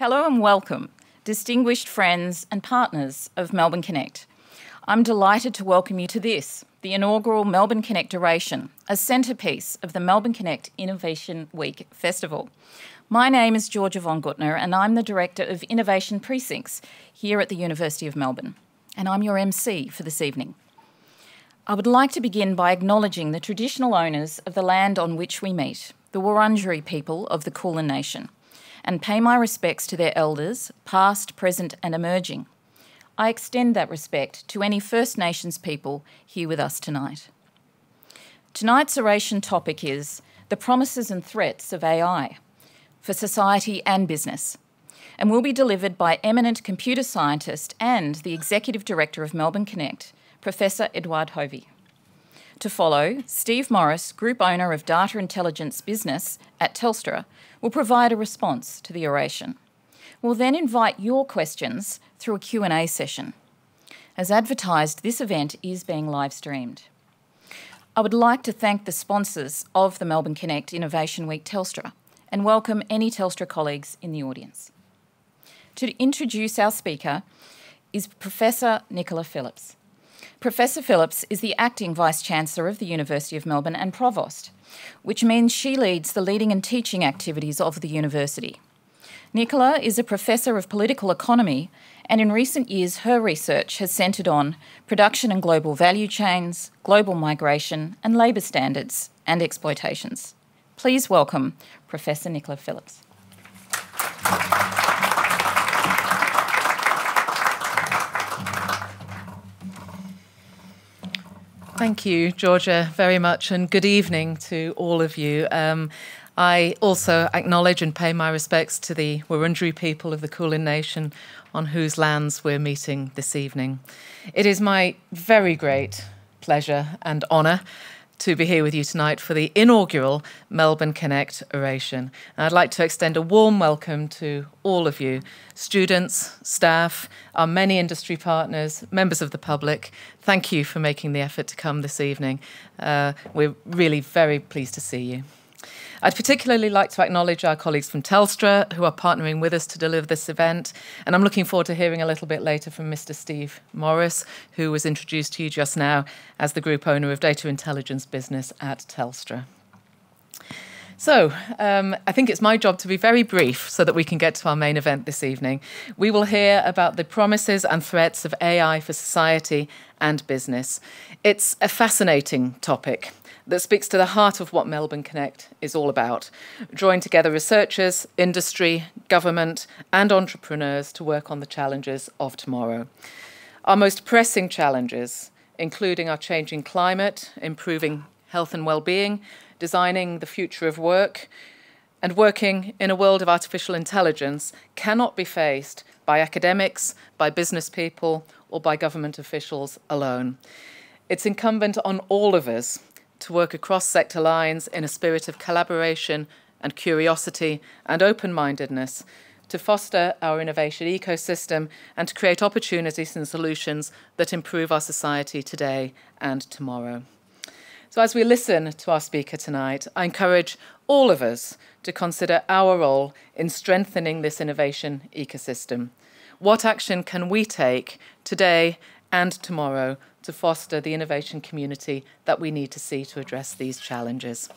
Hello and welcome, distinguished friends and partners of Melbourne Connect. I'm delighted to welcome you to this, the inaugural Melbourne Connect Oration, a centrepiece of the Melbourne Connect Innovation Week Festival. My name is Georgia von Gutner, and I'm the Director of Innovation Precincts here at the University of Melbourne. And I'm your MC for this evening. I would like to begin by acknowledging the traditional owners of the land on which we meet, the Wurundjeri people of the Kulin Nation and pay my respects to their elders, past, present, and emerging. I extend that respect to any First Nations people here with us tonight. Tonight's oration topic is the promises and threats of AI for society and business, and will be delivered by eminent computer scientist and the Executive Director of Melbourne Connect, Professor Eduard Hovy. To follow, Steve Morris, Group Owner of Data Intelligence Business at Telstra, will provide a response to the oration. We'll then invite your questions through a Q&A session. As advertised, this event is being live streamed. I would like to thank the sponsors of the Melbourne Connect Innovation Week Telstra and welcome any Telstra colleagues in the audience. To introduce our speaker is Professor Nicola Phillips. Professor Phillips is the acting Vice Chancellor of the University of Melbourne and Provost which means she leads the leading and teaching activities of the university. Nicola is a professor of political economy, and in recent years, her research has centred on production and global value chains, global migration, and labour standards and exploitations. Please welcome Professor Nicola Phillips. Thank you, Georgia, very much, and good evening to all of you. Um, I also acknowledge and pay my respects to the Wurundjeri people of the Kulin Nation on whose lands we're meeting this evening. It is my very great pleasure and honour to be here with you tonight for the inaugural Melbourne Connect oration. And I'd like to extend a warm welcome to all of you, students, staff, our many industry partners, members of the public. Thank you for making the effort to come this evening. Uh, we're really very pleased to see you. I'd particularly like to acknowledge our colleagues from Telstra who are partnering with us to deliver this event. And I'm looking forward to hearing a little bit later from Mr. Steve Morris, who was introduced to you just now as the group owner of data intelligence business at Telstra. So, um, I think it's my job to be very brief so that we can get to our main event this evening. We will hear about the promises and threats of AI for society and business. It's a fascinating topic that speaks to the heart of what Melbourne Connect is all about, drawing together researchers, industry, government, and entrepreneurs to work on the challenges of tomorrow. Our most pressing challenges, including our changing climate, improving health and well-being, designing the future of work, and working in a world of artificial intelligence cannot be faced by academics, by business people, or by government officials alone. It's incumbent on all of us to work across sector lines in a spirit of collaboration and curiosity and open mindedness to foster our innovation ecosystem and to create opportunities and solutions that improve our society today and tomorrow. So, as we listen to our speaker tonight, I encourage all of us to consider our role in strengthening this innovation ecosystem. What action can we take today and tomorrow to foster the innovation community that we need to see to address these challenges.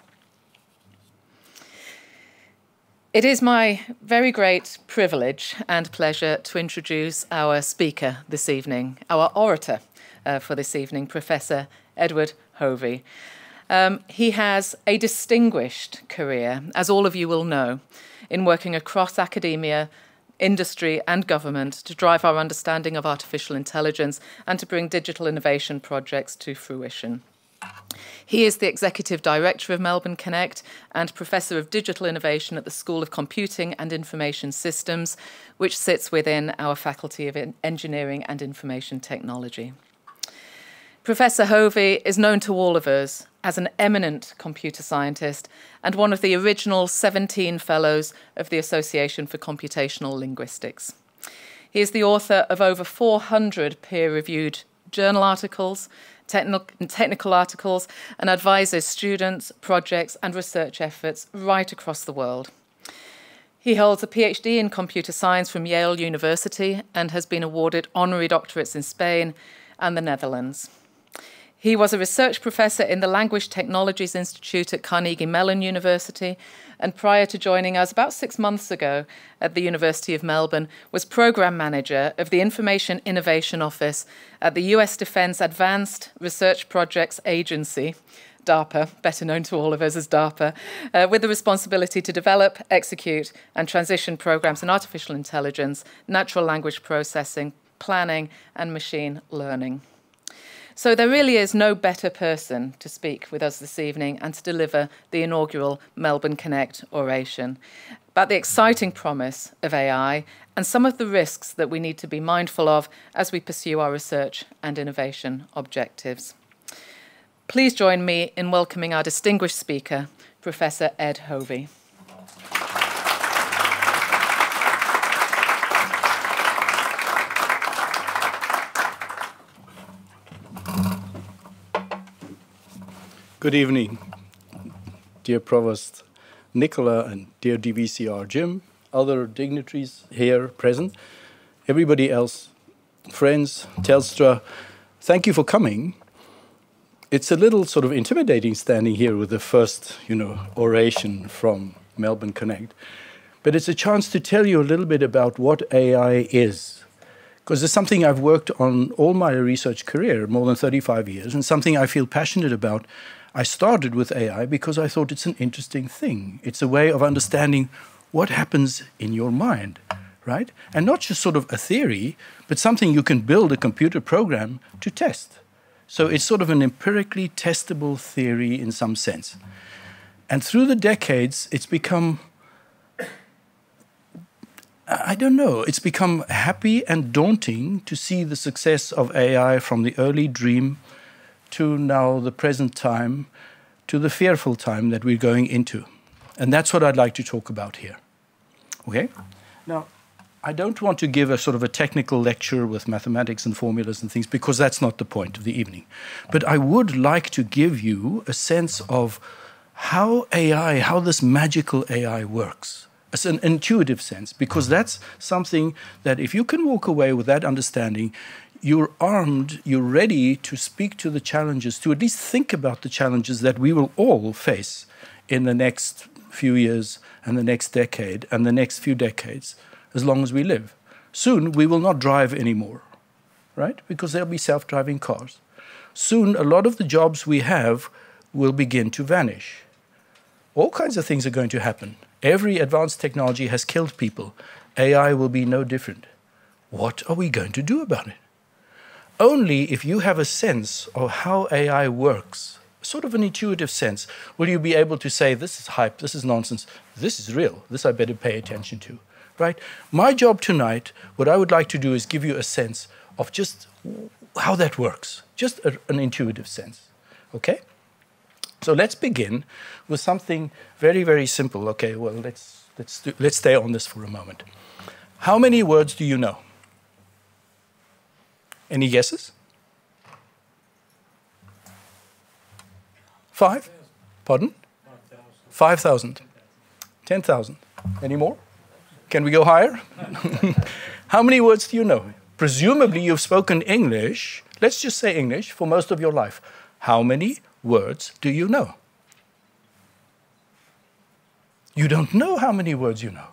It is my very great privilege and pleasure to introduce our speaker this evening, our orator uh, for this evening, Professor Eduard Hovy. Um, he has a distinguished career, as all of you will know, in working across academia industry, and government to drive our understanding of artificial intelligence and to bring digital innovation projects to fruition. He is the Executive Director of Melbourne Connect and Professor of Digital Innovation at the School of Computing and Information Systems, which sits within our Faculty of Engineering and Information Technology. Professor Hovy is known to all of us as an eminent computer scientist and one of the original 17 fellows of the Association for Computational Linguistics. He is the author of over 400 peer reviewed journal articles, technical articles, and advises students, projects, and research efforts right across the world. He holds a PhD in computer science from Yale University and has been awarded honorary doctorates in Spain and the Netherlands. He was a research professor in the Language Technologies Institute at Carnegie Mellon University, and prior to joining us about six months ago at the University of Melbourne, was program manager of the Information Innovation Office at the US Defense Advanced Research Projects Agency, DARPA, better known to all of us as DARPA, uh, with the responsibility to develop, execute, and transition programs in artificial intelligence, natural language processing, planning, and machine learning. So there really is no better person to speak with us this evening and to deliver the inaugural Melbourne Connect oration about the exciting promise of AI and some of the risks that we need to be mindful of as we pursue our research and innovation objectives. Please join me in welcoming our distinguished speaker, Professor Ed Hovy. Good evening, dear Provost Nicola and dear DVCR Jim, other dignitaries here present, everybody else, friends, Telstra, thank you for coming. It's a little sort of intimidating standing here with the first, you know, oration from Melbourne Connect, but it's a chance to tell you a little bit about what AI is because it's something I've worked on all my research career, more than 35 years, and something I feel passionate about I started with AI because I thought it's an interesting thing. It's a way of understanding what happens in your mind, right? And not just sort of a theory, but something you can build a computer program to test. So it's sort of an empirically testable theory in some sense. And through the decades, it's become, I don't know, it's become happy and daunting to see the success of AI from the early dream to now the present time, to the fearful time that we're going into. And that's what I'd like to talk about here. Okay? Now, I don't want to give a sort of a technical lecture with mathematics and formulas and things because that's not the point of the evening. But I would like to give you a sense of how AI, how this magical AI works. As an intuitive sense, because that's something that if you can walk away with that understanding, you're armed, you're ready to speak to the challenges, to at least think about the challenges that we will all face in the next few years and the next decade and the next few decades, as long as we live. Soon we will not drive anymore, right? Because there'll be self driving cars. Soon a lot of the jobs we have will begin to vanish. All kinds of things are going to happen. Every advanced technology has killed people. AI will be no different. What are we going to do about it? Only if you have a sense of how AI works, sort of an intuitive sense, will you be able to say, this is hype, this is nonsense, this is real, this I better pay attention to, right? My job tonight, what I would like to do is give you a sense of just how that works, just a, an intuitive sense, okay? So let's begin with something very, very simple. Okay, well, let's, let's, do, let's stay on this for a moment. How many words do you know? Any guesses? Five? Pardon? 5,000. 10,000. Any more? Can we go higher? How many words do you know? Presumably you've spoken English, let's just say English, for most of your life. How many words do you know? You don't know how many words you know.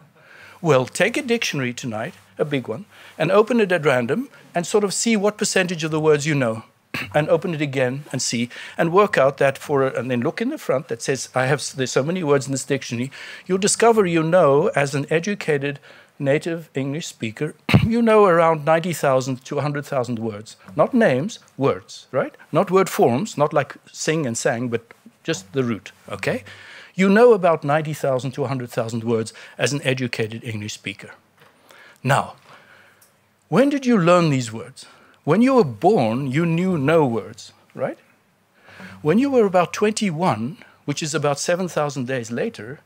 Well, take a dictionary tonight, a big one, and open it at random and sort of see what percentage of the words you know. and open it again and see and work out that for and then look in the front that says I have there's so many words in this dictionary. You'll discover you know as an educated native English speaker, you know around 90,000 to 100,000 words. Not names, words, right? Not word forms, not like sing and sang, but just the root, okay? You know about 90,000 to 100,000 words as an educated English speaker. Now, when did you learn these words? When you were born, you knew no words, right? When you were about 21, which is about 7,000 days later,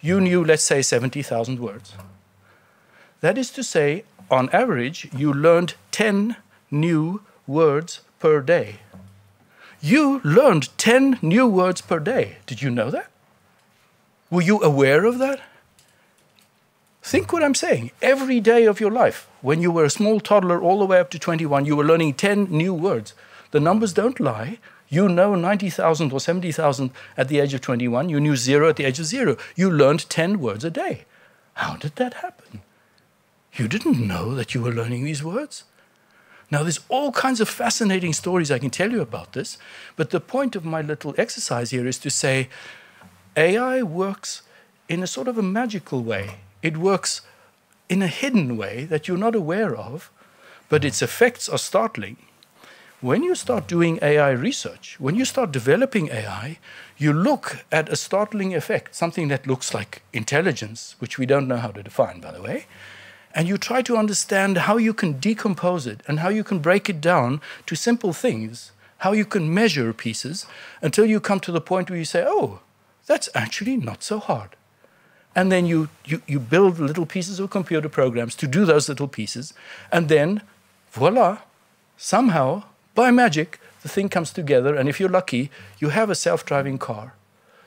you knew, let's say, 70,000 words. That is to say, on average, you learned 10 new words per day. You learned 10 new words per day. Did you know that? Were you aware of that? Think what I'm saying. Every day of your life, when you were a small toddler all the way up to 21, you were learning 10 new words. The numbers don't lie. You know 90,000 or 70,000 at the age of 21. You knew zero at the age of zero. You learned 10 words a day. How did that happen? You didn't know that you were learning these words. Now, there's all kinds of fascinating stories I can tell you about this, but the point of my little exercise here is to say AI works in a sort of a magical way. It works in a hidden way that you're not aware of, but its effects are startling. When you start doing AI research, when you start developing AI, you look at a startling effect, something that looks like intelligence, which we don't know how to define, by the way, and you try to understand how you can decompose it and how you can break it down to simple things, how you can measure pieces until you come to the point where you say, oh, that's actually not so hard. And then you, you, you build little pieces of computer programs to do those little pieces, and then voila, somehow, by magic, the thing comes together, and if you're lucky, you have a self driving car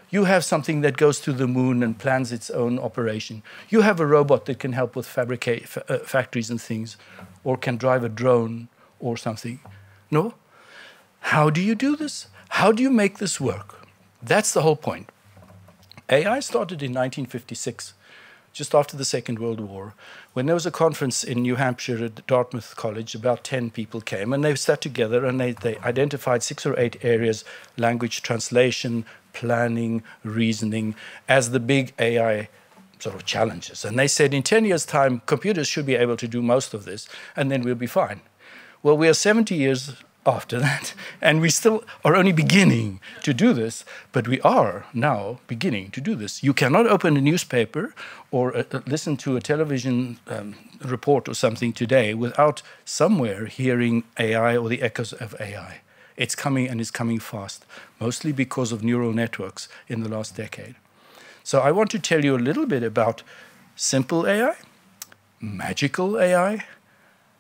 you have something that goes to the moon and plans its own operation. You have a robot that can help with fabricate uh, factories and things, or can drive a drone or something. No? How do you do this? How do you make this work? That's the whole point. AI started in 1956, just after the Second World War, when there was a conference in New Hampshire at Dartmouth College. About 10 people came, and they sat together and they, they identified six or eight areas language translation, planning, reasoning as the big AI sort of challenges. And they said in 10 years' time, computers should be able to do most of this, and then we'll be fine. Well, we are 70 years after that, and we still are only beginning to do this, but we are now beginning to do this. You cannot open a newspaper or uh, listen to a television um, report or something today without somewhere hearing AI or the echoes of AI. It's coming and it's coming fast, mostly because of neural networks in the last decade. So I want to tell you a little bit about simple AI, magical AI,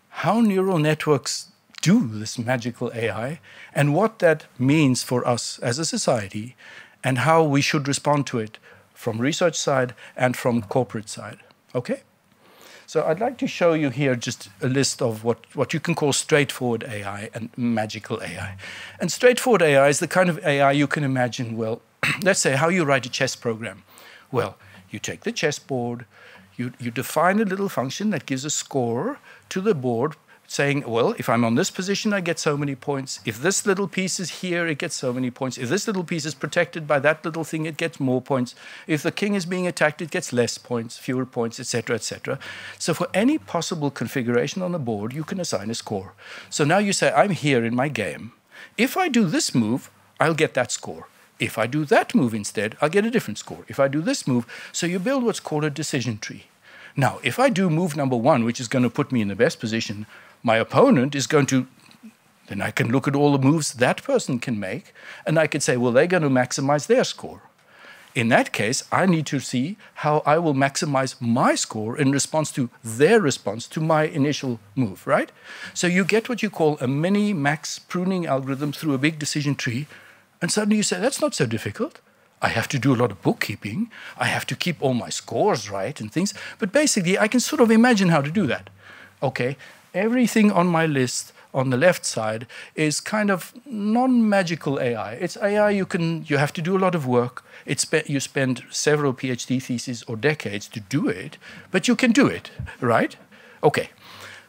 how neural networks do this magical AI, and what that means for us as a society, and how we should respond to it from research side and from corporate side. Okay? So I'd like to show you here just a list of what, what you can call straightforward AI and magical AI. And straightforward AI is the kind of AI you can imagine, well, let's say how you write a chess program. Well, you take the chessboard, you, you define a little function that gives a score to the board saying, well, if I'm on this position, I get so many points. If this little piece is here, it gets so many points. If this little piece is protected by that little thing, it gets more points. If the king is being attacked, it gets less points, fewer points, etc., etc. So for any possible configuration on the board, you can assign a score. So now you say, I'm here in my game. If I do this move, I'll get that score. If I do that move instead, I'll get a different score. If I do this move, so you build what's called a decision tree. Now, if I do move number one, which is going to put me in the best position, my opponent is going to then I can look at all the moves that person can make, and I could say, well, they're going to maximize their score. In that case, I need to see how I will maximize my score in response to their response to my initial move, right? So you get what you call a mini max pruning algorithm through a big decision tree, and suddenly you say, that's not so difficult. I have to do a lot of bookkeeping. I have to keep all my scores right and things. But basically, I can sort of imagine how to do that. Okay, everything on my list on the left side is kind of non-magical AI. It's AI you can you have to do a lot of work. It's you spend several PhD theses or decades to do it, but you can do it, right? Okay.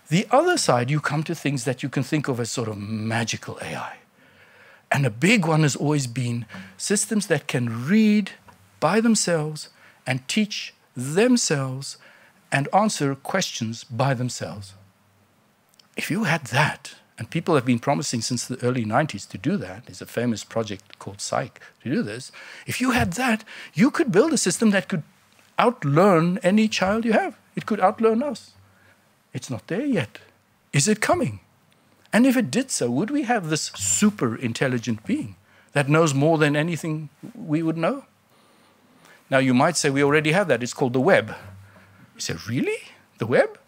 The other side, you come to things that you can think of as sort of magical AI. And a big one has always been systems that can read by themselves and teach themselves and answer questions by themselves. If you had that, and people have been promising since the early 90s to do that, there's a famous project called Cyc to do this. If you had that, you could build a system that could outlearn any child you have. It could outlearn us. It's not there yet. Is it coming? And if it did so, would we have this super intelligent being that knows more than anything we would know? Now, you might say we already have that. It's called the web. You say, really? The web?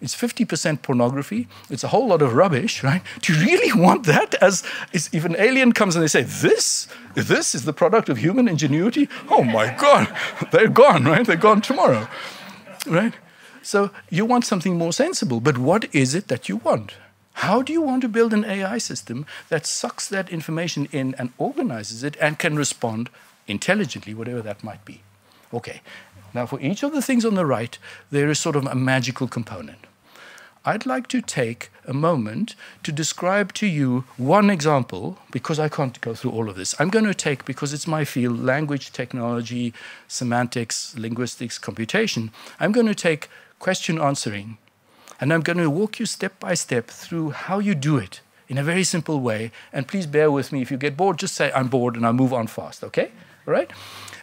It's 50% pornography. It's a whole lot of rubbish, right? Do you really want that? As if an alien comes and they say, "This, this is the product of human ingenuity," oh my God, they're gone, right? They're gone tomorrow, right? so you want something more sensible, but what is it that you want? How do you want to build an AI system that sucks that information in and organizes it and can respond intelligently, whatever that might be? Okay, now for each of the things on the right, there is sort of a magical component. I'd like to take a moment to describe to you one example, because I can't go through all of this. I'm going to take, because it's my field, language, technology, semantics, linguistics, computation, I'm going to take question answering, and I'm going to walk you step by step through how you do it in a very simple way. And please bear with me. If you get bored, just say, I'm bored, and I'll move on fast, okay? All right?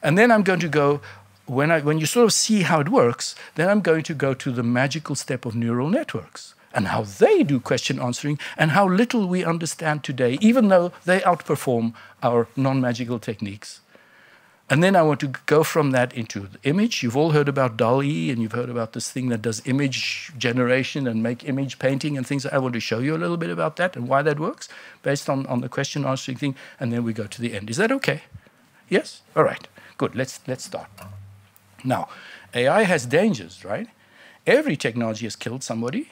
And then I'm going to go when, I, when you sort of see how it works, then I'm going to go to the magical step of neural networks and how they do question answering and how little we understand today, even though they outperform our non magical techniques. And then I want to go from that into the image. You've all heard about DALL-E, and you've heard about this thing that does image generation and make image painting and things. I want to show you a little bit about that and why that works based on, on the question answering thing. And then we go to the end. Is that okay? Yes? All right. Good. Let's, let's start. Now, AI has dangers, right? Every technology has killed somebody,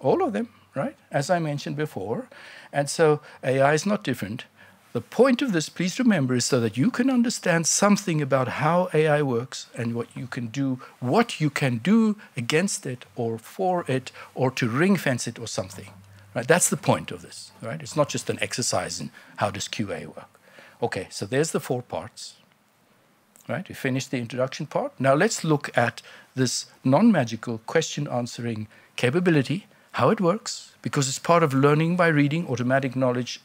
all of them, right? As I mentioned before. And so AI is not different. The point of this, please remember, is so that you can understand something about how AI works and what you can do, what you can do against it or for it or to ring fence it or something. Right? That's the point of this. Right? It's not just an exercise in how does QA work. Okay, so there's the four parts. Right? We finished the introduction part. Now let's look at this non-magical question answering capability, how it works, because it's part of learning by reading, automatic knowledge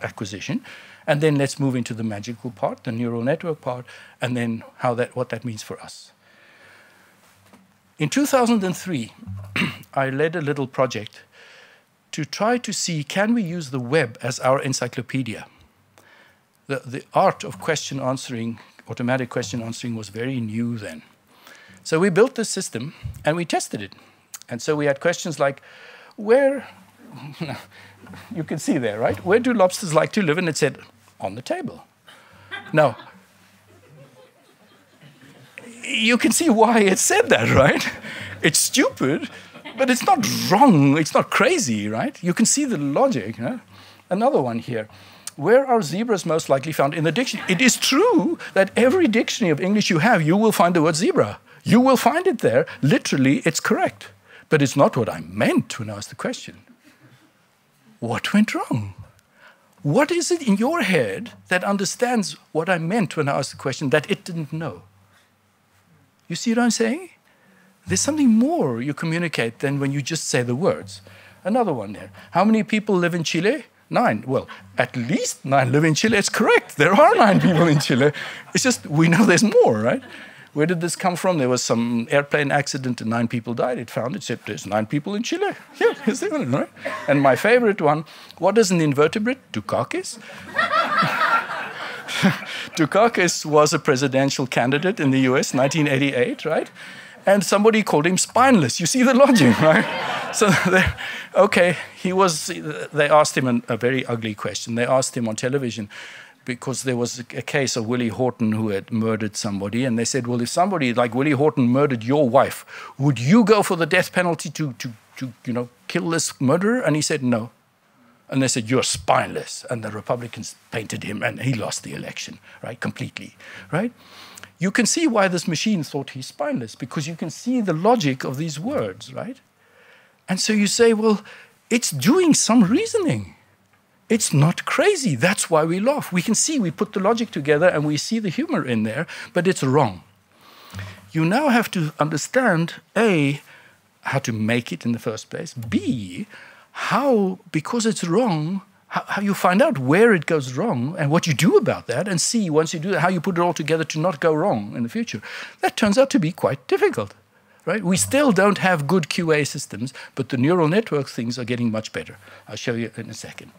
acquisition. And then let's move into the magical part, the neural network part, and then how that, what that means for us. In 2003, I led a little project to try to see can we use the web as our encyclopedia. The, the art of question answering automatic question answering was very new then. So we built this system and we tested it. And so we had questions like, where, you can see there, right? Where do lobsters like to live? And it said, on the table. now, you can see why it said that, right? It's stupid, but it's not wrong. It's not crazy, right? You can see the logic. Another one here where are zebras most likely found in the dictionary? It is true that every dictionary of English you have, you will find the word zebra. You will find it there. Literally, it's correct. But it's not what I meant when I asked the question. What went wrong? What is it in your head that understands what I meant when I asked the question that it didn't know? You see what I'm saying? There's something more you communicate than when you just say the words. Another one there. How many people live in Chile? Nine. Well, at least nine live in Chile. It's correct. There are nine people in Chile. It's just we know there's more, right? Where did this come from? There was some airplane accident and nine people died. It found it said there's nine people in Chile. Yeah, it's right? And my favorite one, what is an invertebrate? Dukakis. Dukakis was a presidential candidate in the US, 1988, right? And somebody called him spineless. You see the logic, right? so okay, he was. They asked him an, a very ugly question. They asked him on television because there was a case of Willie Horton who had murdered somebody, and they said, "Well, if somebody like Willie Horton murdered your wife, would you go for the death penalty to to to you know kill this murderer?" And he said, "No." And they said, You're spineless. And the Republicans painted him, and he lost the election, right? Completely, right? You can see why this machine thought he's spineless, because you can see the logic of these words, right? And so you say, well, it's doing some reasoning. It's not crazy. That's why we laugh. We can see, we put the logic together and we see the humor in there, but it's wrong. You now have to understand A, how to make it in the first place, B, how, because it's wrong, how, how, you find out where it goes wrong and what you do about that, and see once you do that, how you put it all together to not go wrong in the future. That turns out to be quite difficult right? We still don't have good QA systems, but the neural network things are getting much better. I'll show you in a second.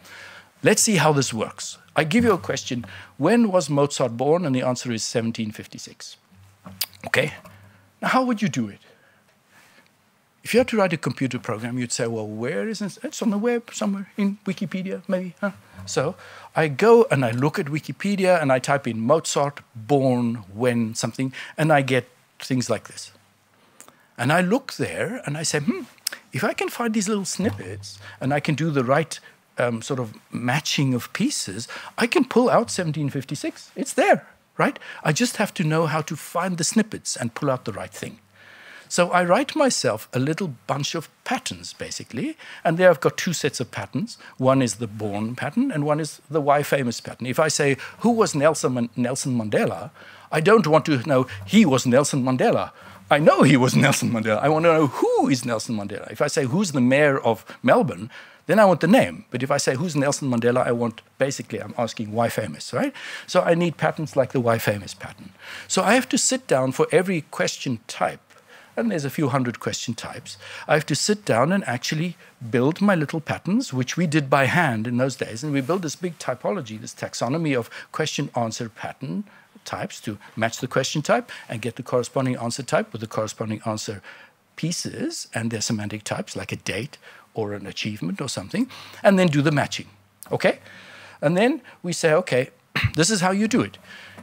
Let's see how this works. I give you a question. When was Mozart born? And the answer is 1756. Okay? Now, how would you do it? If you had to write a computer program, you'd say, well, where is it? It's on the web somewhere, in Wikipedia, maybe. Huh? So I go and I look at Wikipedia and I type in Mozart born when something, and I get things like this. And I look there and I say, hmm, if I can find these little snippets and I can do the right um, sort of matching of pieces, I can pull out 1756. It's there, right? I just have to know how to find the snippets and pull out the right thing. So I write myself a little bunch of patterns, basically, and there I've got two sets of patterns. One is the born pattern, and one is the why famous pattern. If I say, who was Nelson, Nelson Mandela, I don't want to know he was Nelson Mandela. I know he was Nelson Mandela. I want to know who is Nelson Mandela. If I say, who's the mayor of Melbourne, then I want the name. But if I say, who's Nelson Mandela, I want, basically, I'm asking why famous, right? So I need patterns like the why famous pattern. So I have to sit down for every question type and there's a few hundred question types. I have to sit down and actually build my little patterns, which we did by hand in those days. And we built this big typology, this taxonomy of question answer pattern types to match the question type and get the corresponding answer type with the corresponding answer pieces and their semantic types, like a date or an achievement or something, and then do the matching. Okay? And then we say, okay, this is how you do it.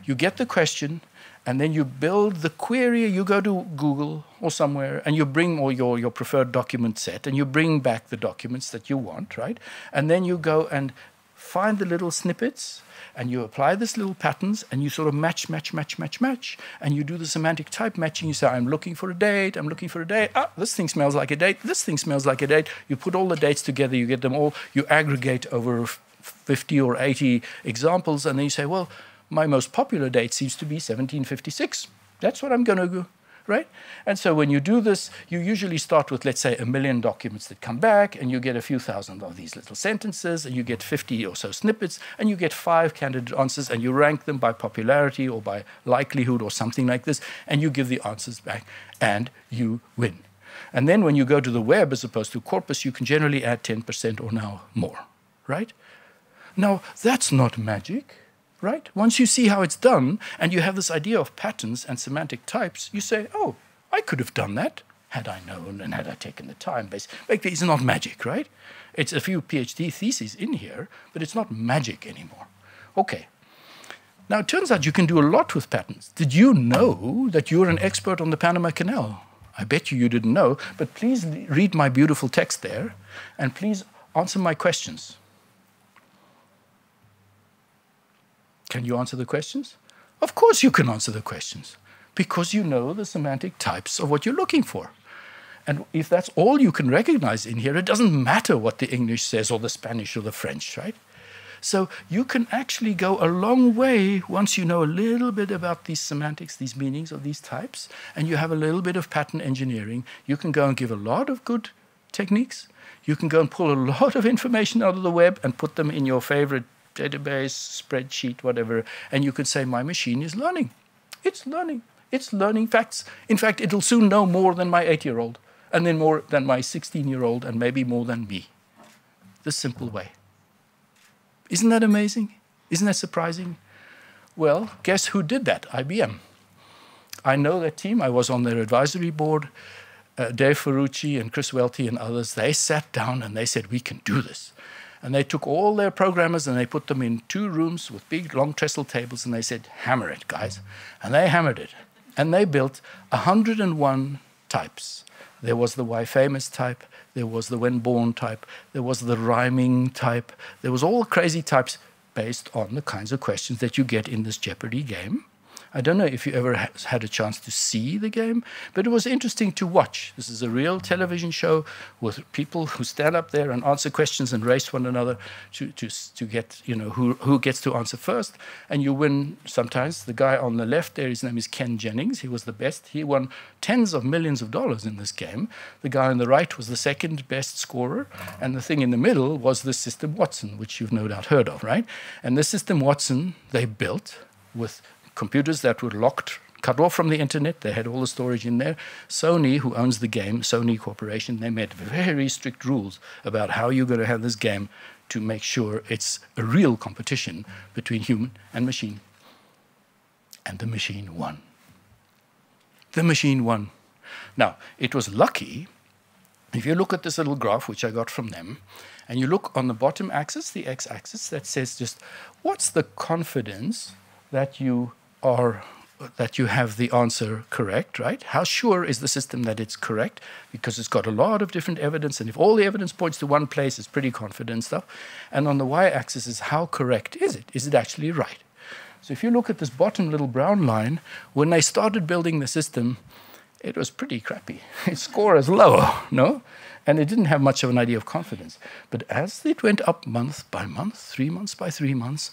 You get the question, and then you build the query. You go to Google or somewhere, and you bring all your, your preferred document set, and you bring back the documents that you want, right? And then you go and find the little snippets, and you apply these little patterns, and you sort of match, match, match, match, match, and you do the semantic type matching. You say, I'm looking for a date, I'm looking for a date. Ah, this thing smells like a date, this thing smells like a date. You put all the dates together, you get them all, you aggregate over 50 or 80 examples, and then you say, well, my most popular date seems to be 1756. That's what I'm going to do, right? And so when you do this, you usually start with, let's say, a million documents that come back, and you get a few thousand of these little sentences, and you get 50 or so snippets, and you get five candidate answers, and you rank them by popularity or by likelihood or something like this, and you give the answers back, and you win. And then when you go to the web as opposed to corpus, you can generally add 10% or now more, right? Now, that's not magic right? Once you see how it's done and you have this idea of patterns and semantic types, you say, oh, I could have done that had I known and had I taken the time. Basically, it's not magic, right? It's a few PhD theses in here, but it's not magic anymore. Okay. Now, it turns out you can do a lot with patterns. Did you know that you're an expert on the Panama Canal? I bet you you didn't know, but please read my beautiful text there and please answer my questions. Can you answer the questions? Of course you can answer the questions because you know the semantic types of what you're looking for. And if that's all you can recognize in here, it doesn't matter what the English says or the Spanish or the French, right? So you can actually go a long way once you know a little bit about these semantics, these meanings of these types, and you have a little bit of pattern engineering. You can go and give a lot of good techniques. You can go and pull a lot of information out of the web and put them in your favorite database, spreadsheet, whatever, and you could say, my machine is learning. It's learning. It's learning facts. In fact, it'll soon know more than my eight year old, and then more than my 16 year old, and maybe more than me. The simple way. Isn't that amazing? Isn't that surprising? Well, guess who did that? IBM. I know that team. I was on their advisory board. Uh, Dave Ferrucci and Chris Welty and others, they sat down and they said, We can do this. And they took all their programmers and they put them in two rooms with big long trestle tables and they said, hammer it, guys. And they hammered it. And they built 101 types. There was the why famous type, there was the when born type, there was the rhyming type, there was all crazy types based on the kinds of questions that you get in this Jeopardy game. I don't know if you ever ha had a chance to see the game, but it was interesting to watch. This is a real television show with people who stand up there and answer questions and race one another to, to, to get, you know, who, who gets to answer first. And you win sometimes. The guy on the left there, his name is Ken Jennings. He was the best. He won tens of millions of dollars in this game. The guy on the right was the second best scorer. And the thing in the middle was the system Watson, which you've no doubt heard of, right? And the system Watson they built with computers that were locked, cut off from the internet. They had all the storage in there. Sony, who owns the game, Sony Corporation, they made very strict rules about how you're going to have this game to make sure it's a real competition between human and machine. And the machine won. The machine won. Now, it was lucky. If you look at this little graph, which I got from them, and you look on the bottom axis, the x axis, that says just what's the confidence that you are that you have the answer correct, right? How sure is the system that it's correct? Because it's got a lot of different evidence, and if all the evidence points to one place, it's pretty confident stuff. And on the y-axis is how correct is it? Is it actually right? So if you look at this bottom little brown line, when they started building the system, it was pretty crappy. Its score is lower, no? And it didn't have much of an idea of confidence. But as it went up month by month, three months by three months,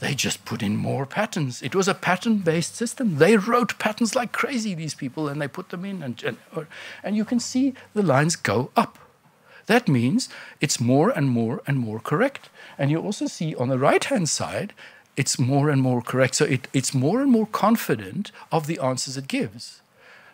they just put in more patterns. It was a pattern based system. They wrote patterns like crazy, these people, and they put them in. And, and, and you can see the lines go up. That means it's more and more and more correct. And you also see on the right hand side, it's more and more correct. So it, it's more and more confident of the answers it gives.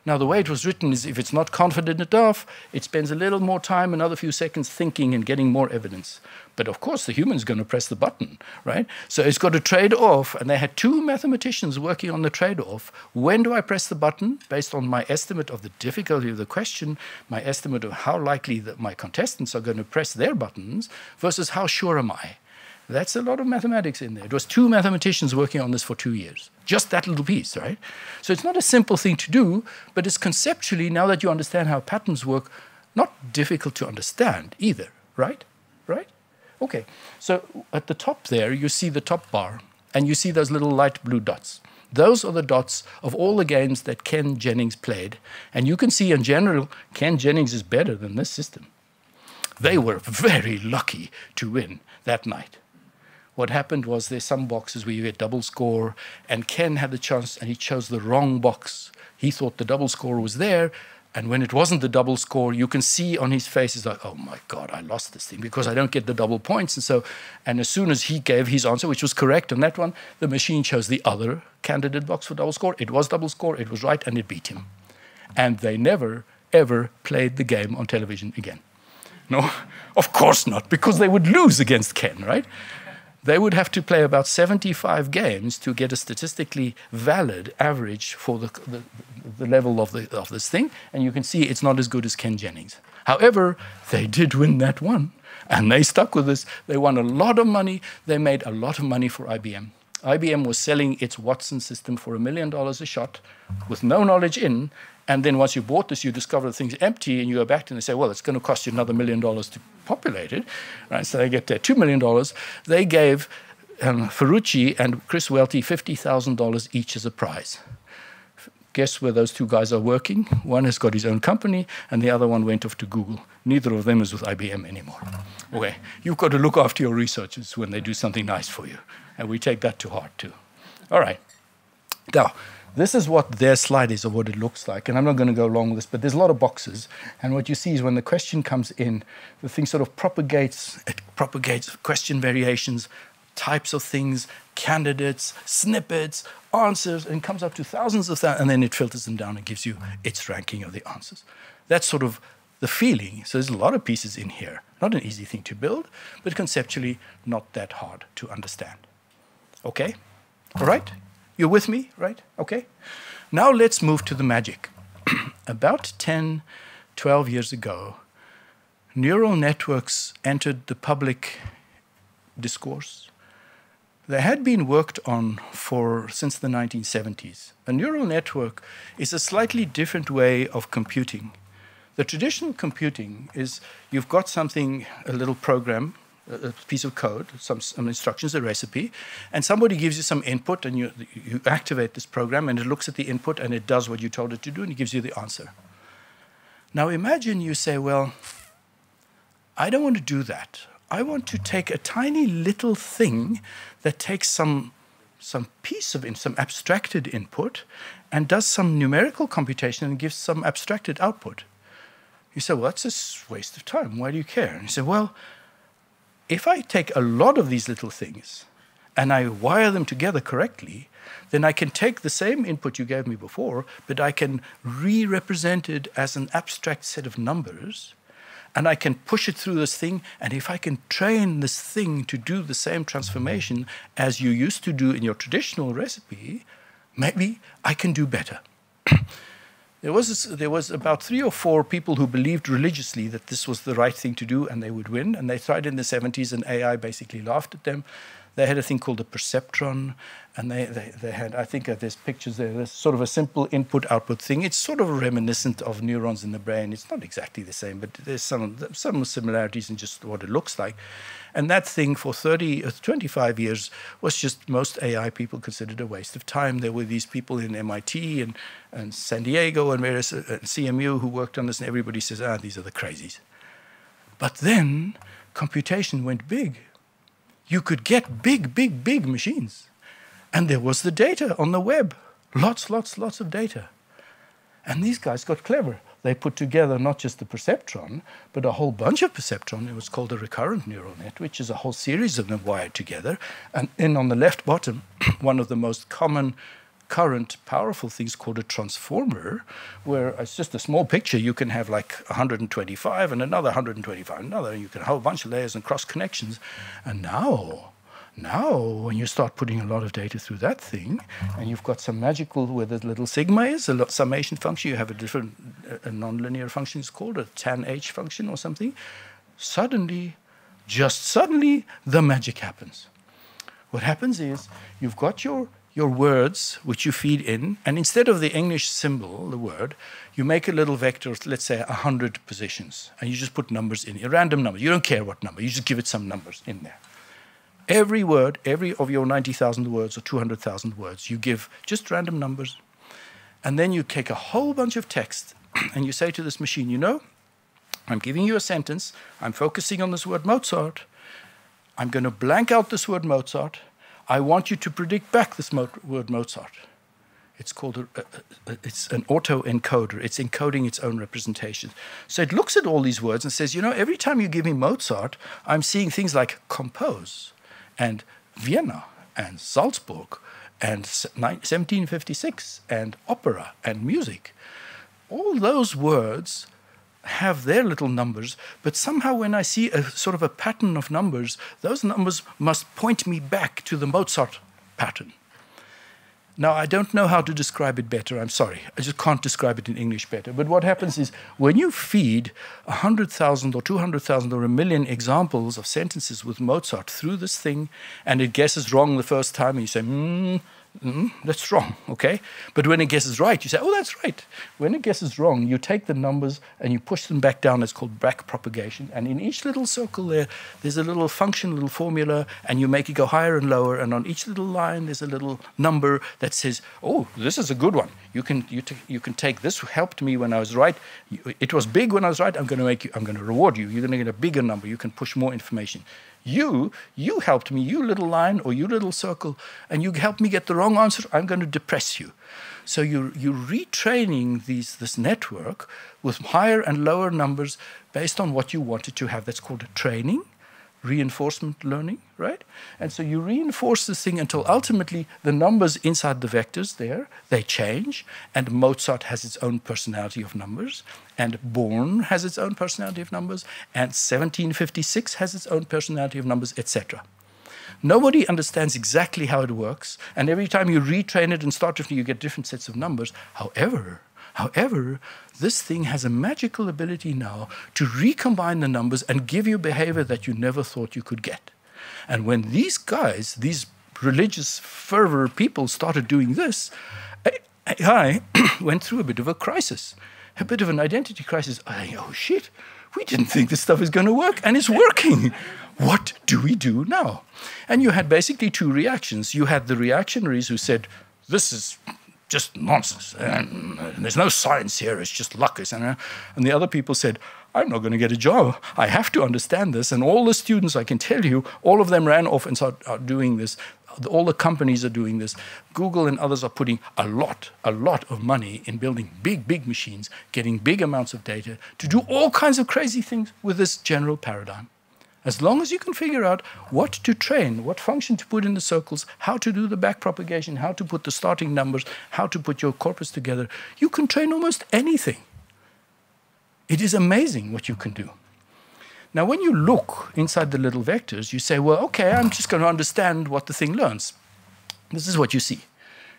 Now, the way it was written is if it's not confident enough, it spends a little more time, another few seconds thinking and getting more evidence. But of course, the human's going to press the button, right? So it's got to trade off. And they had two mathematicians working on the trade off. When do I press the button based on my estimate of the difficulty of the question, my estimate of how likely that my contestants are going to press their buttons, versus how sure am I? That's a lot of mathematics in there. It was two mathematicians working on this for two years. Just that little piece, right? So it's not a simple thing to do, but it's conceptually, now that you understand how patterns work, not difficult to understand either, right? Right? Okay. So at the top there, you see the top bar, and you see those little light blue dots. Those are the dots of all the games that Ken Jennings played. And you can see in general, Ken Jennings is better than this system. They were very lucky to win that night. What happened was there's some boxes where you get double score, and Ken had the chance and he chose the wrong box. He thought the double score was there, and when it wasn't the double score, you can see on his face, he's like, oh my God, I lost this thing because I don't get the double points. And so, and as soon as he gave his answer, which was correct on that one, the machine chose the other candidate box for double score. It was double score, it was right, and it beat him. And they never, ever played the game on television again. No, of course not, because they would lose against Ken, right? They would have to play about 75 games to get a statistically valid average for the, the, the, level of, the, of this thing. And you can see it's not as good as Ken Jennings. However, they did win that one. And they stuck with this. They won a lot of money. They made a lot of money for IBM. IBM was selling its Watson system for a million dollars a shot with no knowledge in. And then once you bought this, you discover the thing's empty, and you go back to them and say, well, it's going to cost you another million dollars to populate it. Right? So they get their $2 million. They gave um, Ferrucci and Chris Welty $50,000 each as a prize. Guess where those two guys are working? One has got his own company, and the other one went off to Google. Neither of them is with IBM anymore. Okay, you've got to look after your researchers when they do something nice for you. And we take that to heart too. All right. Now, this is what their slide is of what it looks like. And I'm not going to go along with this, but there's a lot of boxes. And what you see is when the question comes in, the thing sort of propagates, it propagates question variations, types of things, candidates, snippets, answers, and comes up to thousands of thousands, and then it filters them down and gives you its ranking of the answers. That's sort of the feeling. So there's a lot of pieces in here. Not an easy thing to build, but conceptually not that hard to understand. Okay? All right? You're with me, right? Okay. Now let's move to the magic. About 10, 12 years ago, neural networks entered the public discourse. They had been worked on for since the 1970s. A neural network is a slightly different way of computing. The traditional computing is you've got something, a little program, a piece of code, some, some, instructions, a recipe, and somebody gives you some input, and you, you activate this program, and it looks at the input, and it does what you told it to do, and it gives you the answer. Now imagine you say, well, I don't want to do that. I want to take a tiny little thing that takes some, some piece of in, some abstracted input and does some numerical computation and gives some abstracted output. You say, well, that's a waste of time. Why do you care? And you say, well, if I take a lot of these little things and I wire them together correctly, then I can take the same input you gave me before, but I can re represent it as an abstract set of numbers. And I can push it through this thing. And if I can train this thing to do the same transformation as you used to do in your traditional recipe, maybe I can do better. There was, there was about three or four people who believed religiously that this was the right thing to do and they would win. And they tried in the 70s, and AI basically laughed at them. They had a thing called a perceptron, and they, they, they had, I think uh, there's pictures there, there's sort of a simple input output thing. It's sort of reminiscent of neurons in the brain. It's not exactly the same, but there's some, some similarities in just what it looks like. And that thing for 30, uh, 25 years was just most AI people considered a waste of time. There were these people in MIT and, and San Diego and various uh, CMU who worked on this, and everybody says, ah, these are the crazies. But then computation went big. You could get big, big, big machines. And there was the data on the web. Lots, lots, lots of data. And these guys got clever. They put together not just the perceptron, but a whole bunch of perceptron. It was called a recurrent neural net, which is a whole series of them wired together. And in on the left bottom, one of the most common current powerful things called a transformer, where it's just a small picture. You can have like 125 and another 125, another, you can have a whole bunch of layers and cross connections. And now, now, when you start putting a lot of data through that thing, and you've got some magical where the little sigma is, a summation function, you have a different a nonlinear function, it's called a tan H function or something, suddenly, just suddenly, the magic happens. What happens is you've got your your words which you feed in, and instead of the English symbol, the word, you make a little vector of, let's say, 100 positions, and you just put numbers in, a random numbers. You don't care what number, you just give it some numbers in there. Every word, every of your 90,000 words or 200,000 words, you give just random numbers, and then you take a whole bunch of text, and you say to this machine, you know, I'm giving you a sentence, I'm focusing on this word Mozart, I'm going to blank out this word Mozart, I want you to predict back this mo word Mozart. It's called a, a, a, it's an autoencoder. It's encoding its own representation. So it looks at all these words and says, you know, every time you give me Mozart, I'm seeing things like compose and Vienna and Salzburg and 1756 and opera and music. All those words have their little numbers, but somehow when I see a sort of a pattern of numbers, those numbers must point me back to the Mozart pattern. Now, I don't know how to describe it better. I'm sorry. I just can't describe it in English better. But what happens is when you feed 100,000 or 200,000 or a million examples of sentences with Mozart through this thing, and it guesses wrong the first time, and you say, hmm, Mm, that's wrong, okay? But when it guesses right, you say, oh, that's right. When it guesses wrong, you take the numbers and you push them back down. It's called back propagation. And in each little circle there, there's a little function, little formula, and you make it go higher and lower. And on each little line, there's a little number that says, oh, this is a good one. You can, you, you can take this helped me when I was right. It was big when I was right. I'm going to make you, I'm going to reward you. You're going to get a bigger number. You can push more information. You, you helped me, you little line or you little circle, and you helped me get the wrong answer, I'm going to depress you. So you're, you're retraining these, this network with higher and lower numbers based on what you wanted to have. That's called training reinforcement learning, right? And so you reinforce this thing until ultimately the numbers inside the vectors there, they change, and Mozart has its own personality of numbers, and Born has its own personality of numbers, and 1756 has its own personality of numbers, etc. Nobody understands exactly how it works, and every time you retrain it and start differently, you get different sets of numbers. However, However, this thing has a magical ability now to recombine the numbers and give you behavior that you never thought you could get. And when these guys, these religious fervor people started doing this, AI went through a bit of a crisis, a bit of an identity crisis. I, oh shit, we didn't think this stuff is going to work, and it's working. What do we do now? And you had basically two reactions. You had the reactionaries who said, This is just nonsense. And, there's no science here, it's just luck. And, uh, and the other people said, I'm not going to get a job. I have to understand this. And all the students, I can tell you, all of them ran off and started uh, doing this. All the companies are doing this. Google and others are putting a lot, a lot of money in building big, big machines, getting big amounts of data to do all kinds of crazy things with this general paradigm. As long as you can figure out what to train, what function to put in the circles, how to do the back propagation, how to put the starting numbers, how to put your corpus together, you can train almost anything. It is amazing what you can do. Now, when you look inside the little vectors, you say, well, okay, I'm just going to understand what the thing learns. This is what you see.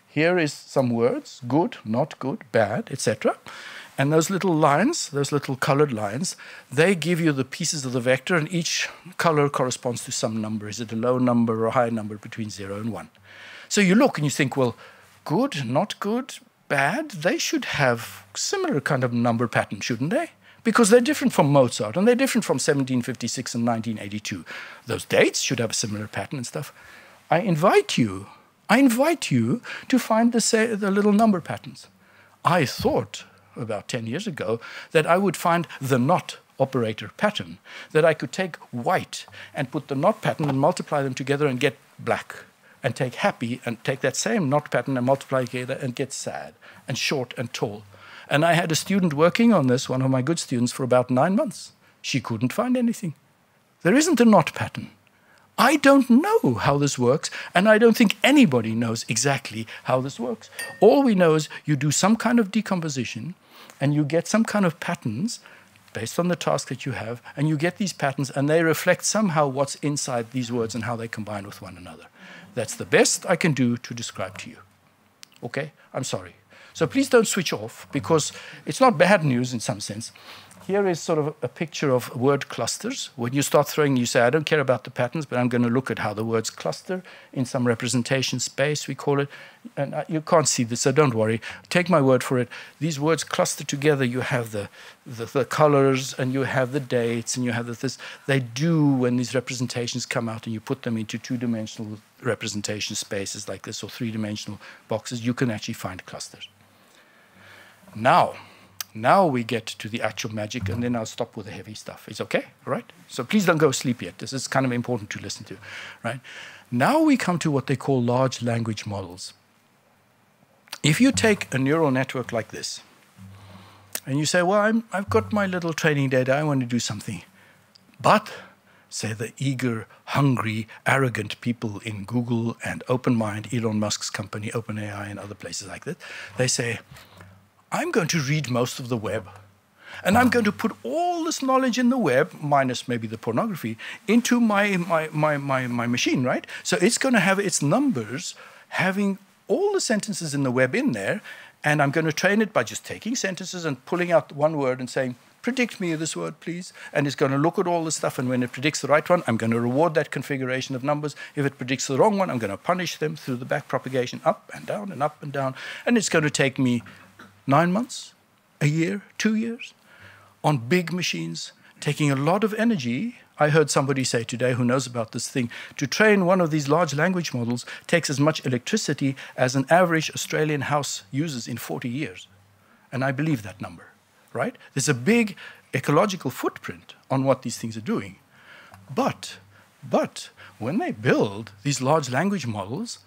Here is some words, good, not good, bad, etc. And those little lines, those little colored lines, they give you the pieces of the vector, and each color corresponds to some number. Is it a low number or a high number between zero and one? So you look and you think, well, good, not good, bad, they should have similar kind of number pattern, shouldn't they? Because they're different from Mozart and they're different from 1756 and 1982. Those dates should have a similar pattern and stuff. I invite you, I invite you to find the, say, the little number patterns. I thought about 10 years ago that I would find the not operator pattern, that I could take white and put the not pattern and multiply them together and get black, and take happy and take that same not pattern and multiply together and get sad and short and tall. And I had a student working on this, one of my good students, for about nine months. She couldn't find anything. There isn't a not pattern. I don't know how this works, and I don't think anybody knows exactly how this works. All we know is you do some kind of decomposition and you get some kind of patterns based on the task that you have, and you get these patterns, and they reflect somehow what's inside these words and how they combine with one another. That's the best I can do to describe to you. Okay? I'm sorry. So please don't switch off because it's not bad news in some sense. Here is sort of a picture of word clusters. When you start throwing, you say, I don't care about the patterns, but I'm going to look at how the words cluster in some representation space, we call it. And uh, you can't see this, so don't worry. Take my word for it. These words cluster together. You have the, the, the colors, and you have the dates, and you have the this. They do when these representations come out and you put them into two dimensional representation spaces like this, or three dimensional boxes, you can actually find clusters. Now, now we get to the actual magic, and then I'll stop with the heavy stuff. It's okay, right? So please don't go sleep yet. This is kind of important to listen to, right? Now we come to what they call large language models. If you take a neural network like this, and you say, well, i have got my little training data, I want to do something. But, say the eager, hungry, arrogant people in Google and OpenMind, Elon Musk's company, OpenAI, and other places like that, they say, I'm going to read most of the web. And I'm going to put all this knowledge in the web, minus maybe the pornography, into my, my, my, my, my machine, right? So it's going to have its numbers having all the sentences in the web in there. And I'm going to train it by just taking sentences and pulling out one word and saying, predict me this word, please. And it's going to look at all the stuff. And when it predicts the right one, I'm going to reward that configuration of numbers. If it predicts the wrong one, I'm going to punish them through the back propagation up and down and up and down. And it's going to take me nine months, a year, two years on big machines, taking a lot of energy. I heard somebody say today who knows about this thing to train one of these large language models takes as much electricity as an average Australian house uses in 40 years. And I believe that number, right? There's a big ecological footprint on what these things are doing. But, but when they build these large language models,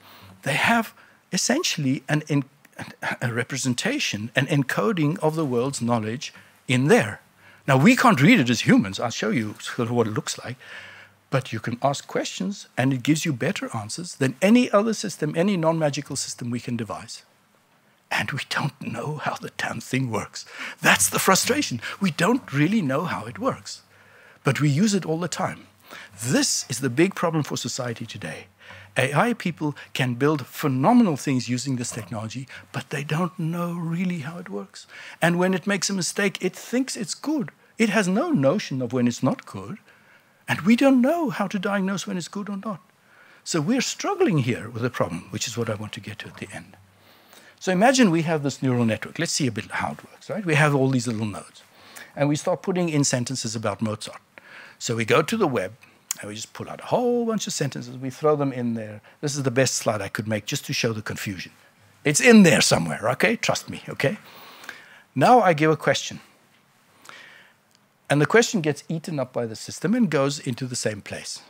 they have essentially an a representation, an encoding of the world's knowledge in there. Now, we can't read it as humans. I'll show you sort of what it looks like. But you can ask questions, and it gives you better answers than any other system, any non magical system we can devise. And we don't know how the damn thing works. That's the frustration. We don't really know how it works. But we use it all the time. This is the big problem for society today. AI people can build phenomenal things using this technology, but they don't know really how it works. And when it makes a mistake, it thinks it's good. It has no notion of when it's not good. And we don't know how to diagnose when it's good or not. So we're struggling here with a problem, which is what I want to get to at the end. So imagine we have this neural network. Let's see a bit how it works, right? We have all these little nodes. And we start putting in sentences about Mozart. So we go to the web and we just pull out a whole bunch of sentences, we throw them in there. This is the best slide I could make just to show the confusion. It's in there somewhere, okay? Trust me, okay? Now I give a question. And the question gets eaten up by the system and goes into the same place.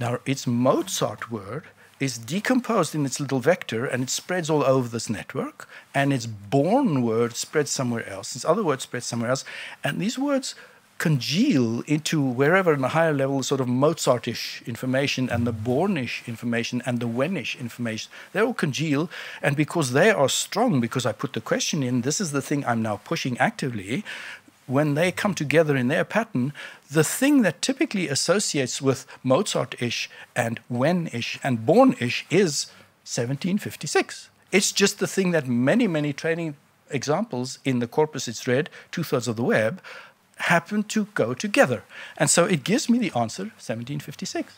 Now, its Mozart word is decomposed in its little vector and it spreads all over this network, and its born word spreads somewhere else, its other word spreads somewhere else, and these words congeal into wherever in a higher level sort of Mozartish information and the Bornish information and the Wenish information. They all congeal, and because they are strong, because I put the question in, this is the thing I'm now pushing actively. When they come together in their pattern, the thing that typically associates with Mozart-ish and Wen-ish and Born-ish is 1756. It's just the thing that many, many training examples in the corpus it's read, two thirds of the web, happen to go together. And so it gives me the answer 1756.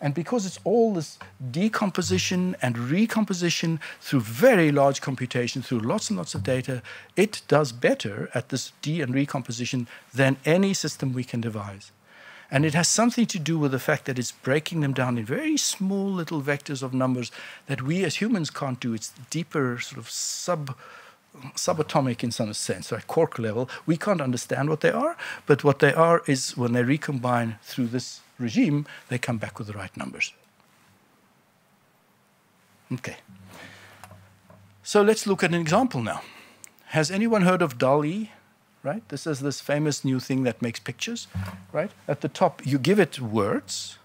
And because it's all this decomposition and recomposition through very large computation, through lots and lots of data, it does better at this de and recomposition than any system we can devise. And it has something to do with the fact that it's breaking them down in very small little vectors of numbers that we as humans can't do. It's deeper, sort of sub subatomic in some sense, right? Quark level. We can't understand what they are, but what they are is when they recombine through this regime, they come back with the right numbers. Okay. So let's look at an example now. Has anyone heard of DALL-E? Right? This is this famous new thing that makes pictures, right? At the top, you give it words.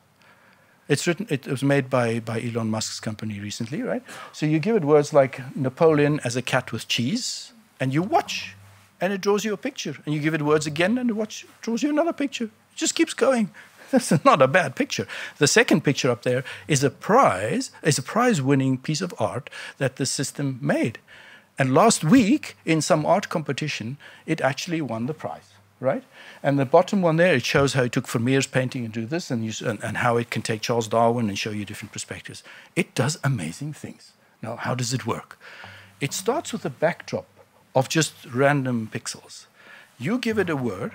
It's written. It was made by by Elon Musk's company recently, right? So you give it words like Napoleon as a cat with cheese, and you watch, and it draws you a picture. And you give it words again, and it watch draws you another picture. It just keeps going. That's not a bad picture. The second picture up there is a prize, is a prize-winning piece of art that the system made. And last week, in some art competition, it actually won the prize, right? And the bottom one there, it shows how it took Vermeer's painting and do this, and, you, and, and how it can take Charles Darwin and show you different perspectives. It does amazing things. Now, how does it work? It starts with a backdrop of just random pixels. You give it a word,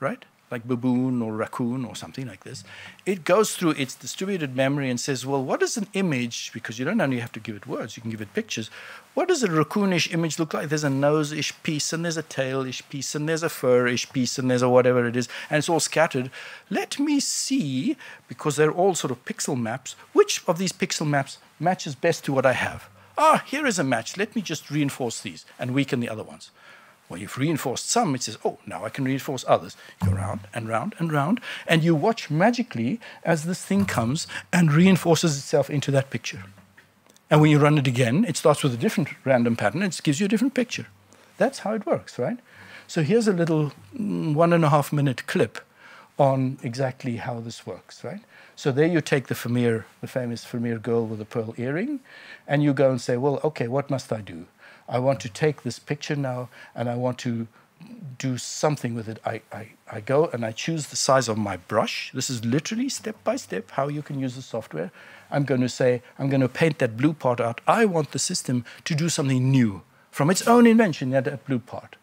right? Like baboon or raccoon or something like this, it goes through its distributed memory and says, well, what is an image? Because you don't only have to give it words, you can give it pictures. What does a raccoonish image look like? There's a nose-ish piece, and there's a tail-ish piece, and there's a fur-ish piece, and there's a whatever it is, and it's all scattered. Let me see, because they're all sort of pixel maps, which of these pixel maps matches best to what I have? Ah, here is a match. Let me just reinforce these and weaken the other ones. Well, you've reinforced some, it says, oh, now I can reinforce others. You go round and round and round, and you watch magically as this thing comes and reinforces itself into that picture. And when you run it again, it starts with a different random pattern, it gives you a different picture. That's how it works, right? So here's a little mm, one and a half minute clip on exactly how this works, right? So there you take the Vermeer, the famous Vermeer girl with the pearl earring, and you go and say, well, okay, what must I do? I want to take this picture now and I want to do something with it. I, I, I go and I choose the size of my brush. This is literally step by step how you can use the software. I'm going to say, I'm going to paint that blue part out. I want the system to do something new from its own invention, that, that blue part.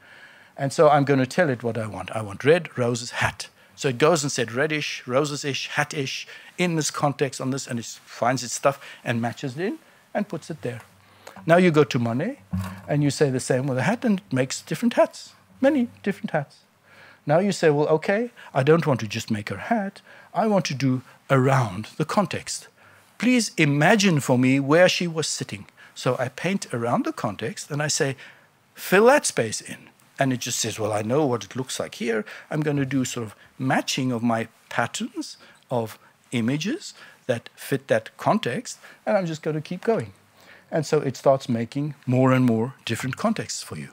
And so I'm going to tell it what I want. I want red, roses, hat. So it goes and said reddish, roses-ish, hat-ish in this context on this, and it finds its stuff and matches it in and puts it there. Now you go to Monet and you say the same with a hat and it makes different hats, many different hats. Now you say, well, okay, I don't want to just make her hat, I want to do around the context. Please imagine for me where she was sitting. So I paint around the context and I say, fill that space in. And it just says, well, I know what it looks like here. I'm going to do sort of matching of my patterns of images that fit that context, and I'm just going to keep going. And so it starts making more and more different contexts for you.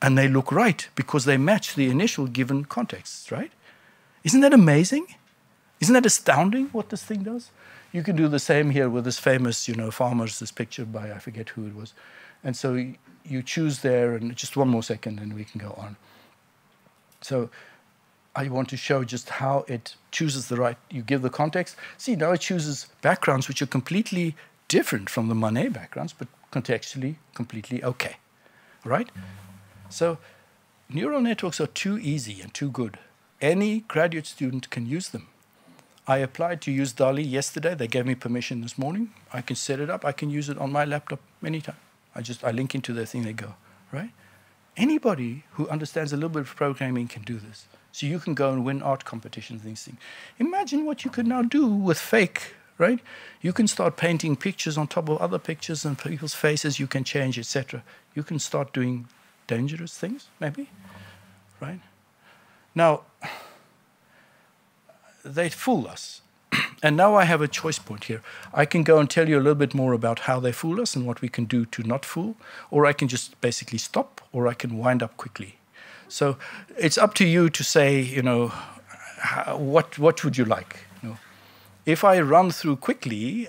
And they look right because they match the initial given contexts, right? Isn't that amazing? Isn't that astounding what this thing does? You can do the same here with this famous, you know, farmers, this picture by, I forget who it was. And so you choose there, and just one more second, and we can go on. So I want to show just how it chooses the right, you give the context. See, now it chooses backgrounds which are completely different from the Monet backgrounds, but contextually completely okay. Right? So neural networks are too easy and too good. Any graduate student can use them. I applied to use DALL-E yesterday. They gave me permission this morning. I can set it up. I can use it on my laptop anytime. I just I link into their thing. They go right. Anybody who understands a little bit of programming can do this. So you can go and win art competitions. These things. Imagine what you could now do with fake right? You can start painting pictures on top of other pictures and people's faces you can change, etc. You can start doing dangerous things, maybe, right? Now, they fool us. and now I have a choice point here. I can go and tell you a little bit more about how they fool us and what we can do to not fool, or I can just basically stop, or I can wind up quickly. So it's up to you to say, you know, what what would you like? If I run through quickly,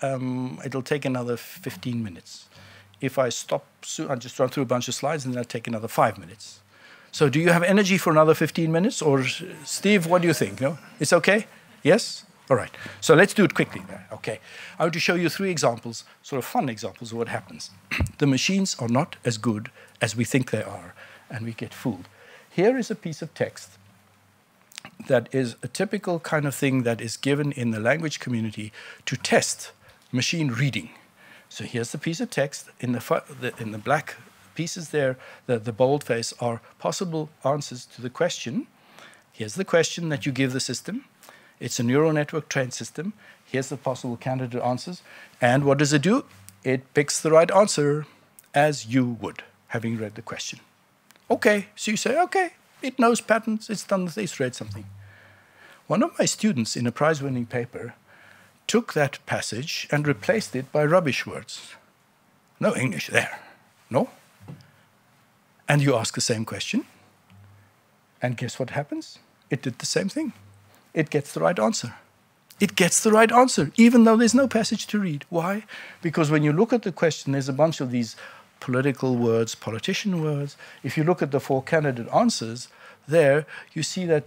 um, it'll take another 15 minutes. If I stop soon, I'll just run through a bunch of slides and then I'll take another five minutes. So do you have energy for another 15 minutes? Or Steve, what do you think? No? It's okay? Yes? All right. So let's do it quickly. Okay. I want to show you three examples, sort of fun examples of what happens. the machines are not as good as we think they are, and we get fooled. Here is a piece of text that is a typical kind of thing that is given in the language community to test machine reading. So here's the piece of text. In the, the in the black pieces there, the, the boldface, are possible answers to the question. Here's the question that you give the system. It's a neural network trained system. Here's the possible candidate answers. And what does it do? It picks the right answer as you would, having read the question. Okay, so you say, okay, it knows patterns, it's done this, read something. One of my students in a prize winning paper took that passage and replaced it by rubbish words. No English there. No? And you ask the same question, and guess what happens? It did the same thing. It gets the right answer. It gets the right answer, even though there's no passage to read. Why? Because when you look at the question, there's a bunch of these political words, politician words. If you look at the four candidate answers, there you see that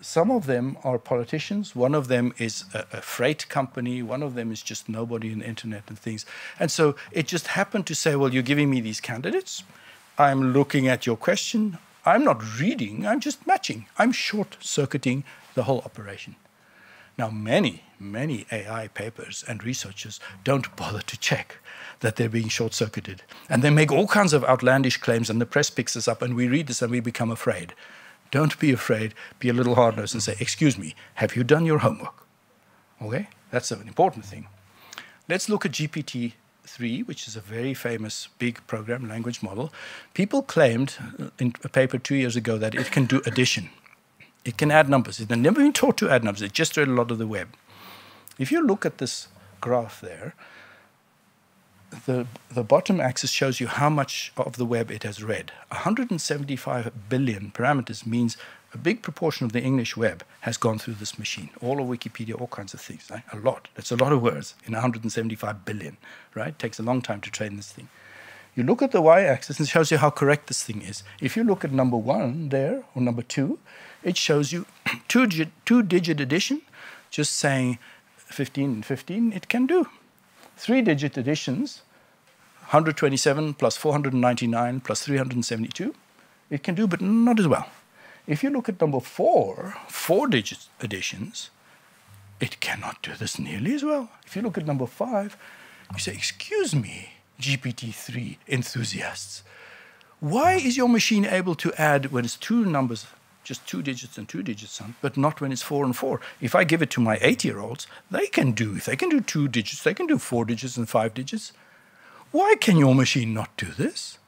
some of them are politicians. One of them is a, a, freight company. One of them is just nobody in the internet and things. And so it just happened to say, well, you're giving me these candidates. I'm looking at your question. I'm not reading, I'm just matching. I'm short circuiting the whole operation. Now, many, many AI papers and researchers don't bother to check that they're being short circuited. And they make all kinds of outlandish claims, and the press picks us up, and we read this and we become afraid. Don't be afraid, be a little hard nosed and say, Excuse me, have you done your homework? Okay? That's an important thing. Let's look at GPT 3, which is a very famous big program language model, people claimed uh, in a paper two years ago that it can do addition. It can add numbers. It's never been taught to add numbers. It just read a lot of the web. If you look at this graph there, the, the bottom axis shows you how much of the web it has read. 175 billion parameters means a big proportion of the English web has gone through this machine. All of Wikipedia, all kinds of things. Right? A lot. That's a lot of words in 175 billion. Right? It takes a long time to train this thing. You look at the y-axis and it shows you how correct this thing is. If you look at number one there or number two, it shows you two, two digit addition, just saying 15 and 15, it can do. Three digit additions, 127 plus 499 plus 372, it can do, but not as well. If you look at number four, four digit additions, it cannot do this nearly as well. If you look at number five, you say, Excuse me, GPT 3 enthusiasts, why is your machine able to add when it's two numbers, just two digits and two digits, but not when it's four and four? If I give it to my eight year olds, they can do, they can do two digits, they can do four digits and five digits. Why can your machine not do this?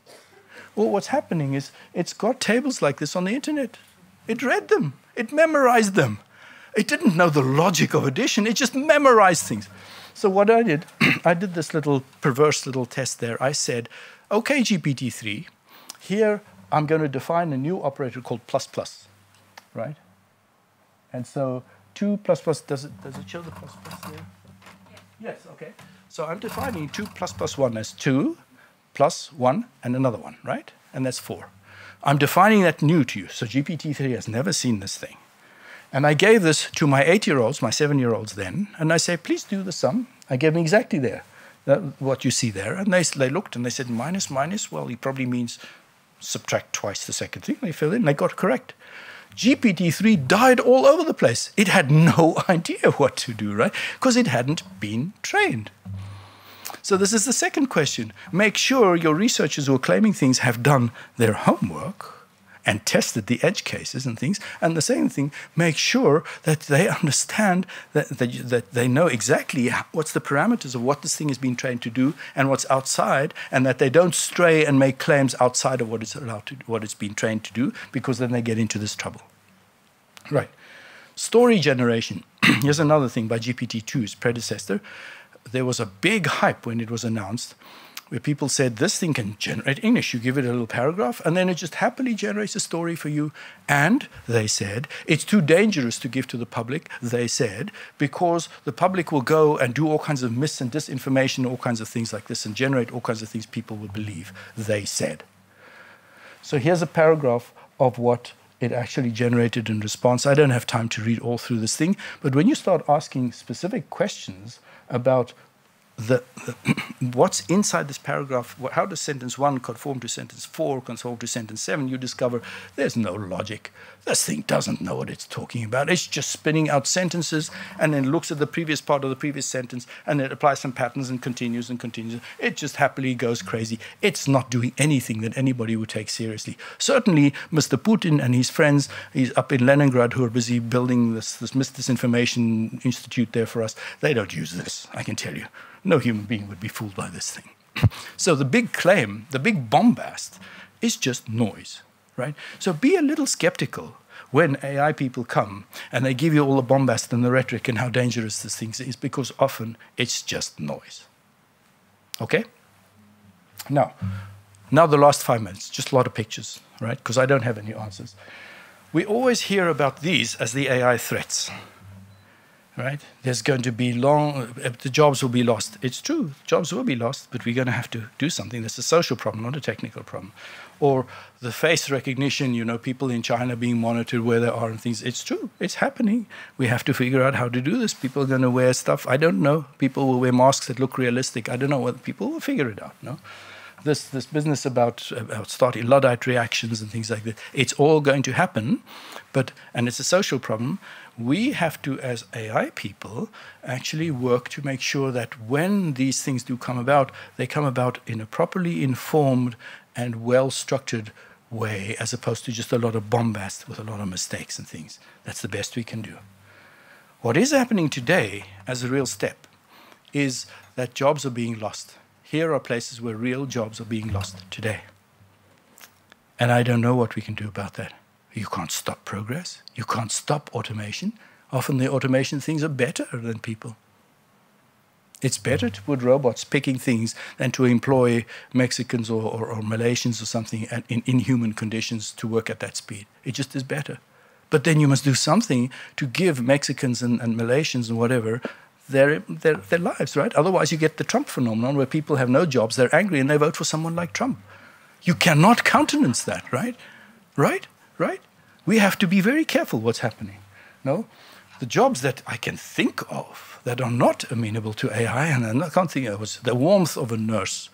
Well, what's happening is it's got tables like this on the internet. It read them, it memorized them. It didn't know the logic of addition, it just memorized things. So, what I did, I did this little perverse little test there. I said, okay, GPT 3, here I'm going to define a new operator called plus plus, right? And so 2 plus plus, does it, does it show the plus plus there? Yes, okay. So I'm defining 2 plus plus 1 as 2 plus 1 and another one, right? And that's 4. I'm defining that new to you. So GPT-3 has never seen this thing. And I gave this to my eight-year-olds, my seven-year-olds then, and I say, please do the sum. I gave them exactly there, that, what you see there. And they, they looked and they said, minus, minus, well, he probably means subtract twice the second thing. They filled in, they got correct. GPT-3 died all over the place. It had no idea what to do, right? Because it hadn't been trained. So this is the second question. Make sure your researchers who are claiming things have done their homework and tested the edge cases and things. And the same thing, make sure that they understand that, that, that they know exactly what's the parameters of what this thing is being trained to do and what's outside, and that they don't stray and make claims outside of what it's allowed to, what it's been trained to do, because then they get into this trouble. Right. Story generation. Here's another thing by GPT-2's predecessor there was a big hype when it was announced where people said this thing can generate English. You give it a little paragraph, and then it just happily generates a story for you. And they said it's too dangerous to give to the public. They said because the public will go and do all kinds of mis and disinformation, all kinds of things like this, and generate all kinds of things people will believe. They said. So here's a paragraph of what it actually generated in response. I don't have time to read all through this thing, but when you start asking specific questions about the, what's inside this paragraph, how does sentence one conform to sentence four, conform to sentence seven, you discover there's no logic. This thing doesn't know what it's talking about. It's just spinning out sentences and then looks at the previous part of the previous sentence and it applies some patterns and continues and continues. It just happily goes crazy. It's not doing anything that anybody would take seriously. Certainly, Mr. Putin and his friends, he's up in Leningrad who are busy building this, this misinformation institute there for us. They don't use this, I can tell you. No human being would be fooled by this thing. so the big claim, the big bombast, is just noise, right? So be a little skeptical when AI people come and they give you all the bombast and the rhetoric and how dangerous this thing is, because often it's just noise. Okay? Now, now the last five minutes, just a lot of pictures, right? Because I don't have any answers. We always hear about these as the AI threats right? There's going to be long, uh, the jobs will be lost. It's true, jobs will be lost, but we're going to have to do something. That's a social problem, not a technical problem. Or the face recognition, you know, people in China being monitored where they are and things. It's true, it's happening. We have to figure out how to do this. People are going to wear stuff. I don't know. People will wear masks that look realistic. I don't know what people will figure it out. No, this this business about about starting luddite reactions and things like that. It's all going to happen, but and it's a social problem we have to, as AI people, actually work to make sure that when these things do come about, they come about in a properly informed and well structured way, as opposed to just a lot of bombast with a lot of mistakes and things. That's the best we can do. What is happening today, as a real step, is that jobs are being lost. Here are places where real jobs are being lost today. And I don't know what we can do about that. You can't stop progress. You can't stop automation. Often the automation things are better than people. It's better to put robots picking things than to employ Mexicans or, or, or Malaysians or something in inhuman conditions to work at that speed. It just is better. But then you must do something to give Mexicans and, and Malaysians and whatever their, their, their lives, right? Otherwise, you get the Trump phenomenon where people have no jobs, they're angry, and they vote for someone like Trump. You cannot countenance that, right? Right? Right? We have to be very careful what's happening. No? The jobs that I can think of that are not amenable to AI, and I can't think of was the warmth of a nurse,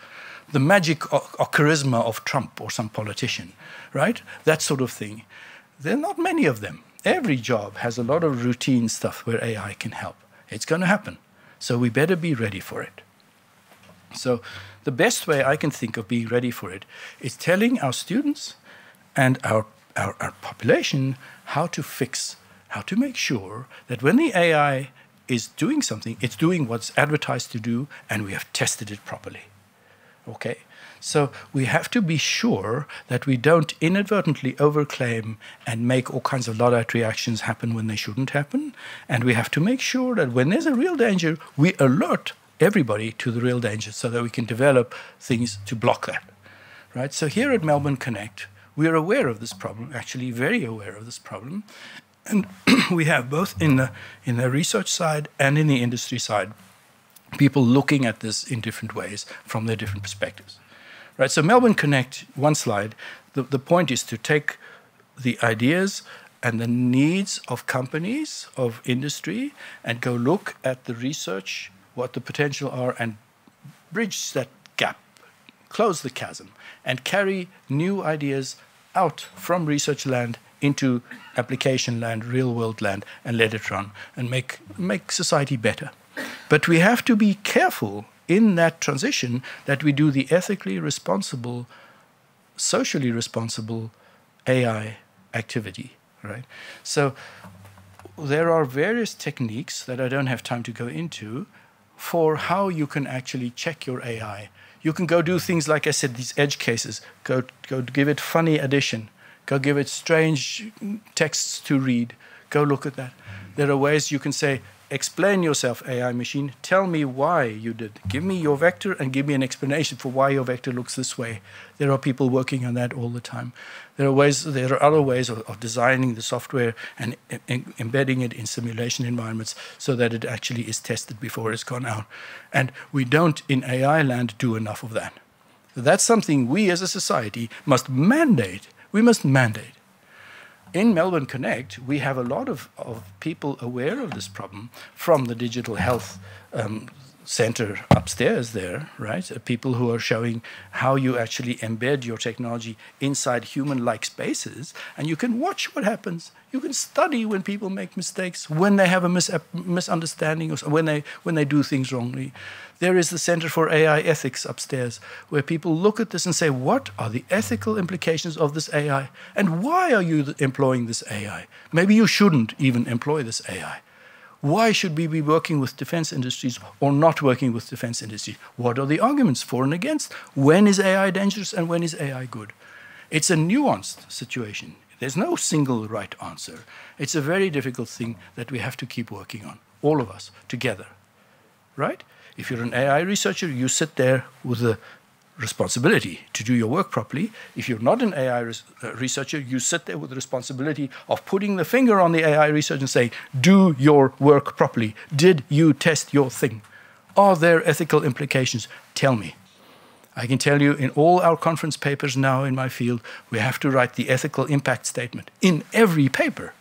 the magic or, or charisma of Trump or some politician, right? That sort of thing. There are not many of them. Every job has a lot of routine stuff where AI can help. It's going to happen. So we better be ready for it. So the best way I can think of being ready for it is telling our students and our our, our population how to fix, how to make sure that when the AI is doing something, it's doing what's advertised to do, and we have tested it properly. Okay? So we have to be sure that we don't inadvertently overclaim and make all kinds of Luddite reactions happen when they shouldn't happen. And we have to make sure that when there's a real danger, we alert everybody to the real danger so that we can develop things to block that. Right? So here at Melbourne Connect, we are aware of this problem, actually very aware of this problem. And we have both in the, in the research side and in the industry side, people looking at this in different ways from their different perspectives. Right, so Melbourne Connect, one slide, the, the point is to take the ideas and the needs of companies, of industry, and go look at the research, what the potential are, and bridge that gap, close the chasm, and carry new ideas out from research land into application land, real world land, and let it run and make, make society better. But we have to be careful in that transition that we do the ethically responsible, socially responsible AI activity, right? So there are various techniques that I don't have time to go into for how you can actually check your AI you can go do things like I said, these edge cases. Go, go give it funny addition. Go give it strange texts to read. Go look at that. There are ways you can say, explain yourself, AI machine. Tell me why you did. Give me your vector and give me an explanation for why your vector looks this way. There are people working on that all the time. There are ways. There are other ways of, of designing the software and em embedding it in simulation environments so that it actually is tested before it's gone out. And we don't in AI land do enough of that. That's something we as a society must mandate. We must mandate in Melbourne Connect, we have a lot of, of people aware of this problem from the digital health um, center upstairs there, right? Uh, people who are showing how you actually embed your technology inside human like spaces, and you can watch what happens. You can study when people make mistakes, when they have a mis misunderstanding, or when they, when they do things wrongly. There is the Center for AI Ethics upstairs, where people look at this and say, what are the ethical implications of this AI? And why are you employing this AI? Maybe you shouldn't even employ this AI. Why should we be working with defense industries or not working with defense industries? What are the arguments for and against? When is AI dangerous and when is AI good? It's a nuanced situation. There's no single right answer. It's a very difficult thing that we have to keep working on, all of us together. Right? If you're an AI researcher, you sit there with the responsibility to do your work properly. If you're not an AI res uh, researcher, you sit there with the responsibility of putting the finger on the AI research and saying, do your work properly. Did you test your thing? Are there ethical implications? Tell me. I can tell you in all our conference papers now in my field, we have to write the ethical impact statement in every paper.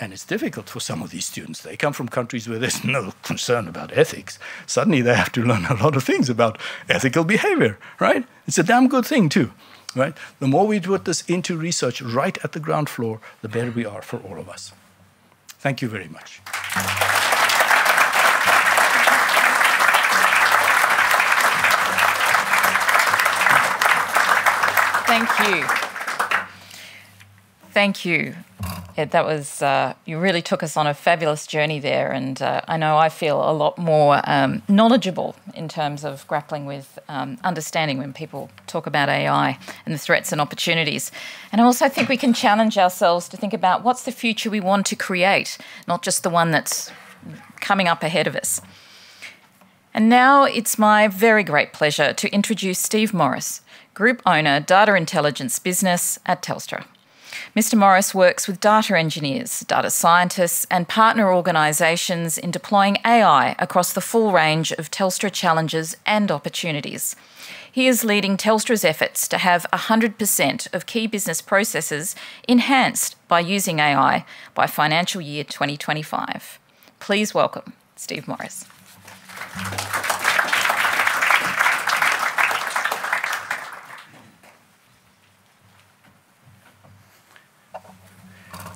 And it's difficult for some of these students. They come from countries where there's no concern about ethics. Suddenly they have to learn a lot of things about ethical behavior, right? It's a damn good thing, too, right? The more we put this into research right at the ground floor, the better we are for all of us. Thank you very much. Thank you. Thank you that was uh, you really took us on a fabulous journey there, and uh, I know I feel a lot more um, knowledgeable in terms of grappling with um, understanding when people talk about AI and the threats and opportunities. And I also think we can challenge ourselves to think about what's the future we want to create, not just the one that's coming up ahead of us. And now it's my very great pleasure to introduce Steve Morris, Group Owner, Data Intelligence Business at Telstra. Mr. Morris works with data engineers, data scientists, and partner organisations in deploying AI across the full range of Telstra challenges and opportunities. He is leading Telstra's efforts to have 100% of key business processes enhanced by using AI by financial year 2025. Please welcome Steve Morris.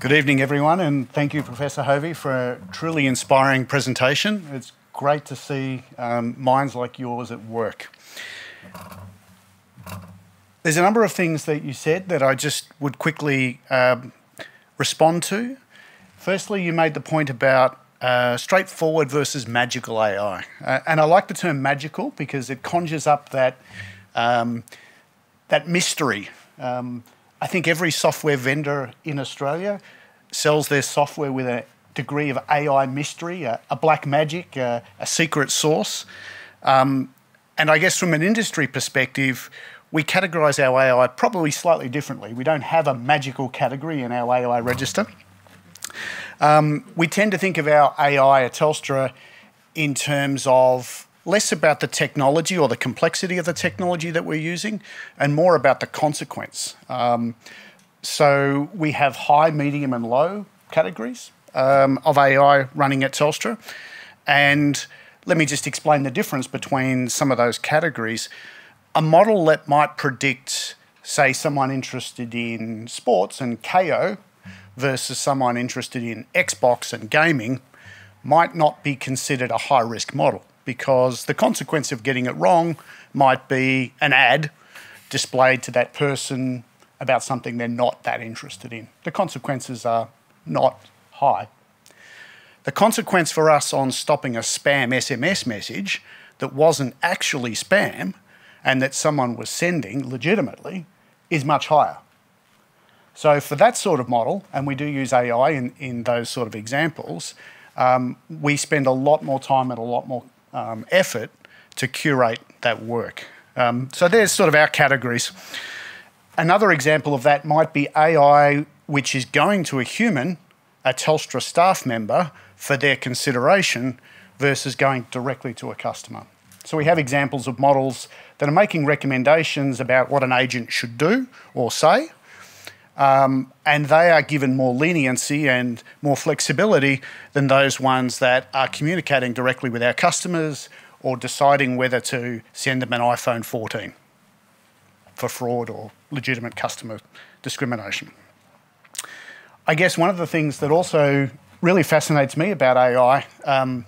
Good evening, everyone, and thank you, Professor Hovy, for a truly inspiring presentation. It's great to see um, minds like yours at work. There's a number of things that you said that I just would quickly um, respond to. Firstly, you made the point about uh, straightforward versus magical AI. Uh, and I like the term magical because it conjures up that, um, that mystery. Um, I think every software vendor in Australia sells their software with a degree of AI mystery, a, a black magic, a, a secret source. Um, and I guess from an industry perspective, we categorize our AI probably slightly differently. We don't have a magical category in our AI register. Um, we tend to think of our AI at Telstra in terms of less about the technology or the complexity of the technology that we're using and more about the consequence. Um, so we have high, medium, and low categories um, of AI running at Telstra. And let me just explain the difference between some of those categories. A model that might predict, say, someone interested in sports and Kayo versus someone interested in Xbox and gaming might not be considered a high risk model because the consequence of getting it wrong might be an ad displayed to that person about something they're not that interested in. The consequences are not high. The consequence for us on stopping a spam SMS message that wasn't actually spam and that someone was sending legitimately is much higher. So for that sort of model, and we do use AI in, in those sort of examples, um, we spend a lot more time and a lot more um, effort to curate that work. Um, so there's sort of our categories. Another example of that might be AI which is going to a human, a Telstra staff member, for their consideration versus going directly to a customer. So we have examples of models that are making recommendations about what an agent should do or say, um, and they are given more leniency and more flexibility than those ones that are communicating directly with our customers or deciding whether to send them an iPhone 14 for fraud or legitimate customer discrimination. I guess one of the things that also really fascinates me about AI um,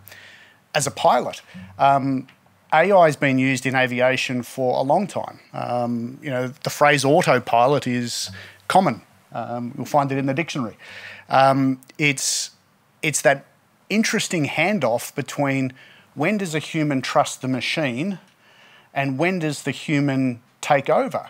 as a pilot, um, AI has been used in aviation for a long time. Um, you know, the phrase autopilot is common. Um, you'll find it in the dictionary. Um, it's it's that interesting handoff between when does a human trust the machine, and when does the human take over,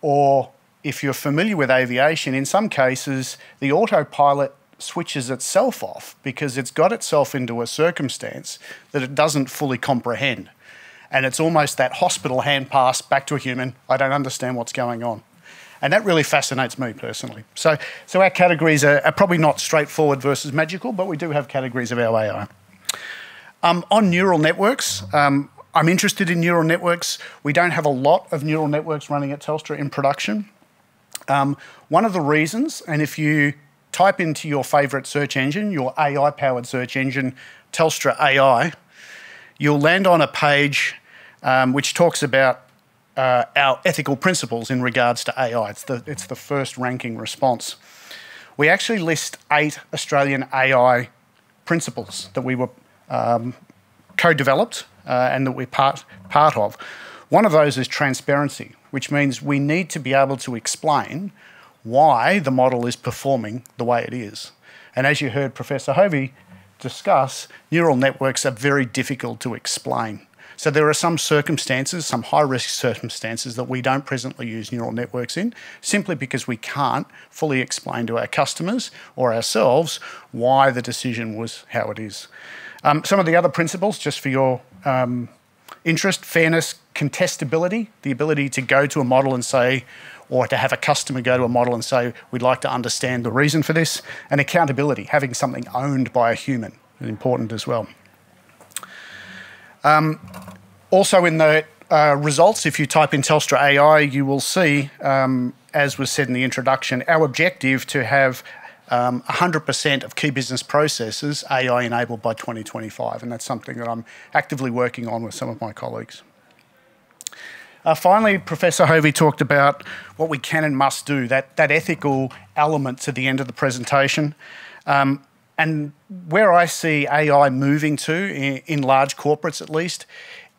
or if you're familiar with aviation, in some cases the autopilot switches itself off because it's got itself into a circumstance that it doesn't fully comprehend. And it's almost that hospital hand pass back to a human. I don't understand what's going on. And that really fascinates me personally. So, so our categories are, are probably not straightforward versus magical, but we do have categories of our AI. Um, on neural networks, um, I'm interested in neural networks. We don't have a lot of neural networks running at Telstra in production. Um, one of the reasons, and if you type into your favourite search engine, your AI powered search engine, Telstra AI, you'll land on a page um, which talks about uh, our ethical principles in regards to AI. It's the, it's the first ranking response. We actually list eight Australian AI principles that we were um, co-developed uh, and that we're part, part of. One of those is transparency, which means we need to be able to explain why the model is performing the way it is. And as you heard Professor Hovy discuss, neural networks are very difficult to explain. So there are some circumstances, some high risk circumstances that we don't presently use neural networks in, simply because we can't fully explain to our customers or ourselves why the decision was how it is. Um, some of the other principles, just for your um, interest, fairness, contestability, the ability to go to a model and say, or to have a customer go to a model and say, we'd like to understand the reason for this, and accountability, having something owned by a human is important as well. Um, also in the uh, results, if you type in Telstra AI, you will see, um, as was said in the introduction, our objective to have um, 100% of key business processes AI enabled by 2025, and that's something that I'm actively working on with some of my colleagues. Uh, finally, Professor Hovy talked about what we can and must do, that, that ethical element to the end of the presentation. Um, and where I see AI moving to, in, large corporates at least,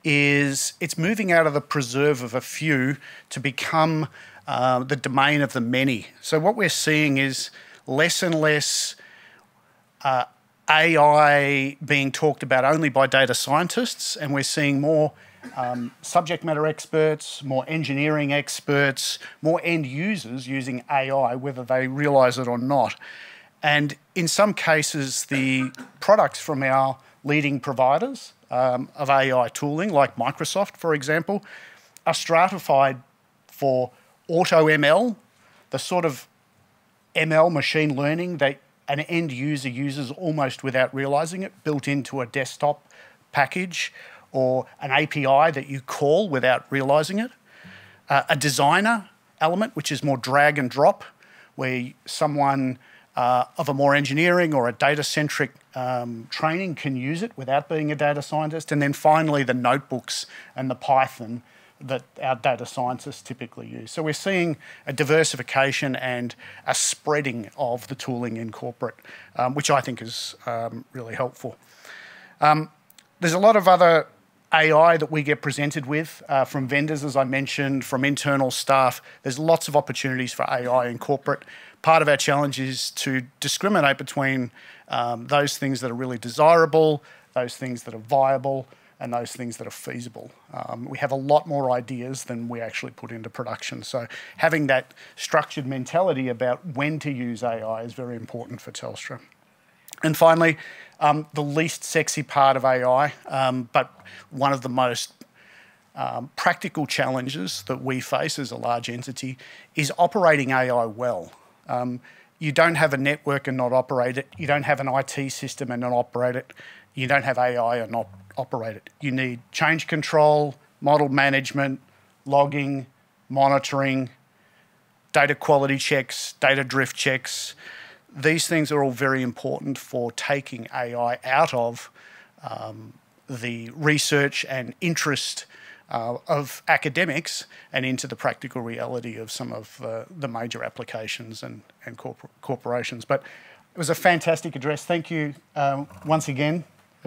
is it's moving out of the preserve of a few to become uh, the domain of the many. So what we're seeing is less and less uh, AI being talked about only by data scientists, and we're seeing more um, subject matter experts, more engineering experts, more end users using AI, whether they realise it or not. And in some cases, the products from our leading providers um, of AI tooling, like Microsoft, for example, are stratified for auto ML, the sort of ML machine learning that an end user uses almost without realizing it, built into a desktop package or an API that you call without realizing it. Uh, a designer element, which is more drag and drop, where someone uh, of a more engineering or a data centric um, training can use it without being a data scientist. And then finally, the notebooks and the Python that our data scientists typically use. So we're seeing a diversification and a spreading of the tooling in corporate, um, which I think is um, really helpful. Um, there's a lot of other AI that we get presented with uh, from vendors, as I mentioned, from internal staff. There's lots of opportunities for AI in corporate part of our challenge is to discriminate between um, those things that are really desirable, those things that are viable, and those things that are feasible. Um, we have a lot more ideas than we actually put into production. So having that structured mentality about when to use AI is very important for Telstra. And finally, um, the least sexy part of AI, um, but one of the most um, practical challenges that we face as a large entity is operating AI well. Um, you don't have a network and not operate it. You don't have an IT system and not operate it. You don't have AI and not operate it. You need change control, model management, logging, monitoring, data quality checks, data drift checks. These things are all very important for taking AI out of um, the research and interest uh, of academics and into the practical reality of some of uh, the major applications and, and corpor- corporations. But it was a fantastic address. Thank you um, once again,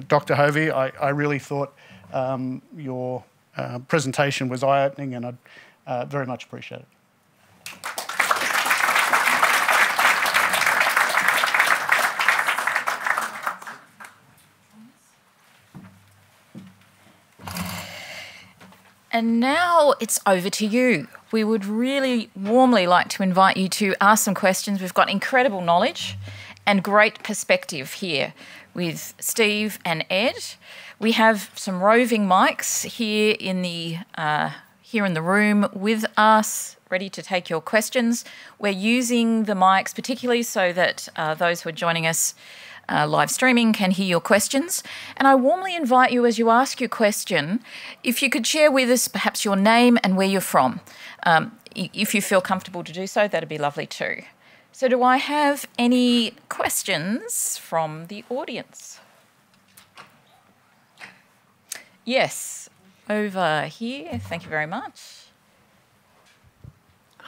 Dr. Hovy. I, I really thought um, your uh, presentation was eye opening and I uh, very much appreciate it. And now it's over to you. We would really warmly like to invite you to ask some questions. We've got incredible knowledge and great perspective here with Steve and Ed. We have some roving mics here in the uh, here in the room with us, ready to take your questions. We're using the mics particularly so that uh, those who are joining us uh, live streaming can hear your questions. And I warmly invite you as you ask your question, if you could share with us perhaps your name and where you're from. Um, if you feel comfortable to do so, that'd be lovely too. So, do I have any questions from the audience? Yes, over here. Thank you very much.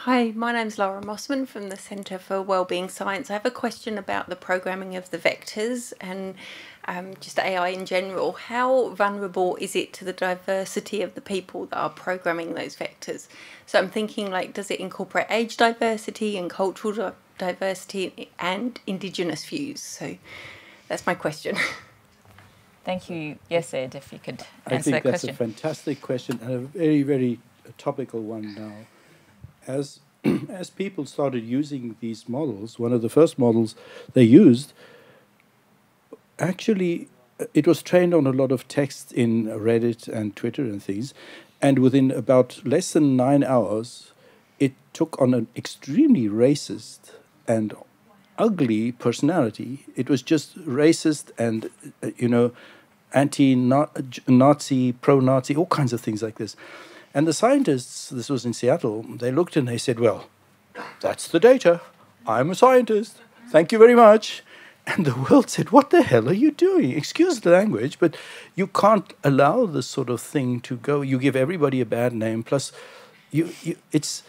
Hi, my name's Laura Mossman from the Centre for Wellbeing Science. I have a question about the programming of the vectors and um, just AI in general. How vulnerable is it to the diversity of the people that are programming those vectors? So I'm thinking like, does it incorporate age diversity and cultural diversity and Indigenous views? So that's my question. Thank you. Yes, Ed, if you could answer I think that that's question. a fantastic question and a very, very topical one now as as people started using these models, one of the first models they used, actually, it was trained on a lot of text in Reddit and Twitter and things, and within about less than nine hours, it took on an extremely racist and ugly personality. It was just racist and, uh, you know, anti-Nazi, pro-Nazi, all kinds of things like this. And the scientists, this was in Seattle, they looked and they said, Well, that's the data. I'm a scientist. Thank you very much. And the world said, What the hell are you doing? Excuse the language, but you can't allow this sort of thing to go. You give everybody a bad name, plus, you, you, it's,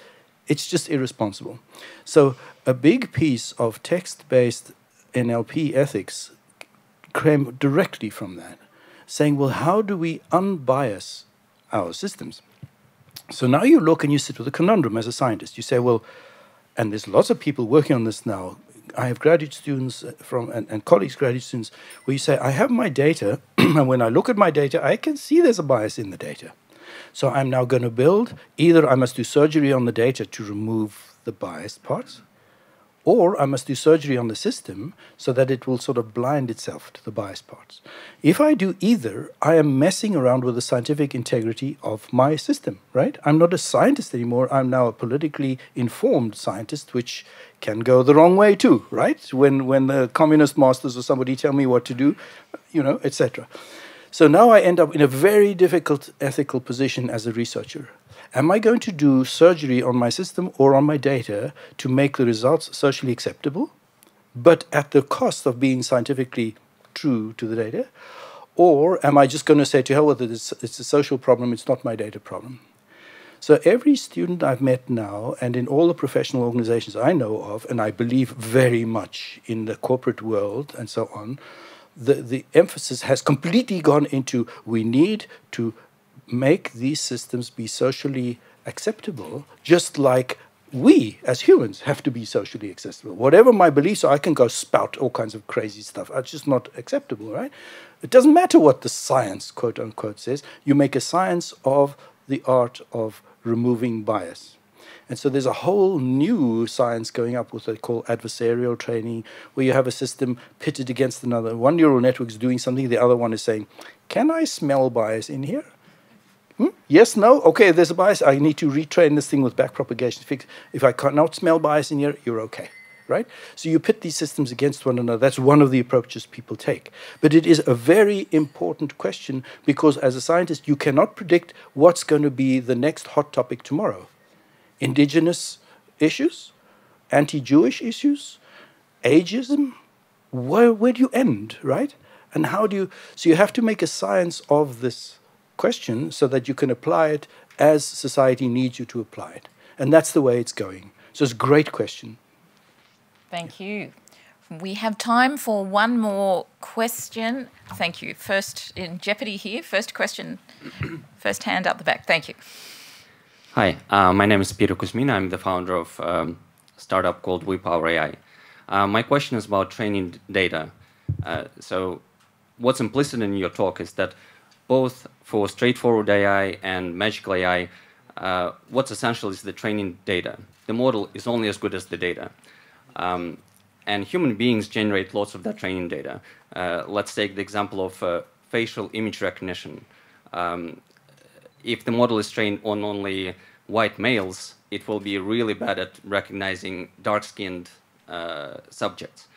it's just irresponsible. So, a big piece of text based NLP ethics came directly from that, saying, Well, how do we unbias our systems? So now you look and you sit with a conundrum as a scientist. You say, well, and there's lots of people working on this now. I have graduate students uh, from and, and colleagues, graduate students, where you say, I have my data, and when I look at my data, I can see there's a bias in the data. So I'm now going to build either I must do surgery on the data to remove the biased parts, or I must do surgery on the system so that it will sort of blind itself to the biased parts. If I do either, I am messing around with the scientific integrity of my system, right? I'm not a scientist anymore. I'm now a politically informed scientist, which can go the wrong way too, right? When, when the communist masters or somebody tell me what to do, you know, etc. So now I end up in a very difficult ethical position as a researcher. Am I going to do surgery on my system or on my data to make the results socially acceptable, but at the cost of being scientifically true to the data? Or am I just going to say to hell with it, it's, it's a social problem, it's not my data problem? So every student I've met now, and in all the professional organizations I know of, and I believe very much in the corporate world and so on, the, the emphasis has completely gone into we need to make these systems be socially acceptable, just like we as humans have to be socially accessible. Whatever my beliefs are, I can go spout all kinds of crazy stuff. It's just not acceptable, right? It doesn't matter what the science, quote unquote, says. You make a science of the art of removing bias. And so there's a whole new science going up, with what they call adversarial training, where you have a system pitted against another. One neural network is doing something, the other one is saying, Can I smell bias in here? Hmm? Yes, no? Okay, there's a bias. I need to retrain this thing with backpropagation. Fix. If I cannot smell bias in here, you're okay, right? So you pit these systems against one another. That's one of the approaches people take. But it is a very important question because as a scientist, you cannot predict what's going to be the next hot topic tomorrow. Indigenous issues, anti-Jewish issues, ageism. Where, where do you end, right? And how do you... So you have to make a science of this question so that you can apply it as society needs you to apply it. And that's the way it's going. So it's a great question. Thank you. We have time for one more question. Thank you. First in jeopardy here. First question, first hand up the back. Thank you. Hi, uh, my name is Peter Kuzmin. I'm the founder of um, a startup called WePower AI. Uh, my question is about training data. Uh, so, what's implicit in your talk is that both for straightforward AI and magical AI, uh, what's essential is the training data. The model is only as good as the data. Um, and human beings generate lots of that training data. Uh, let's take the example of uh, facial image recognition. Um, if the model is trained on only white males, it will be really bad at recognizing dark-skinned uh, subjects.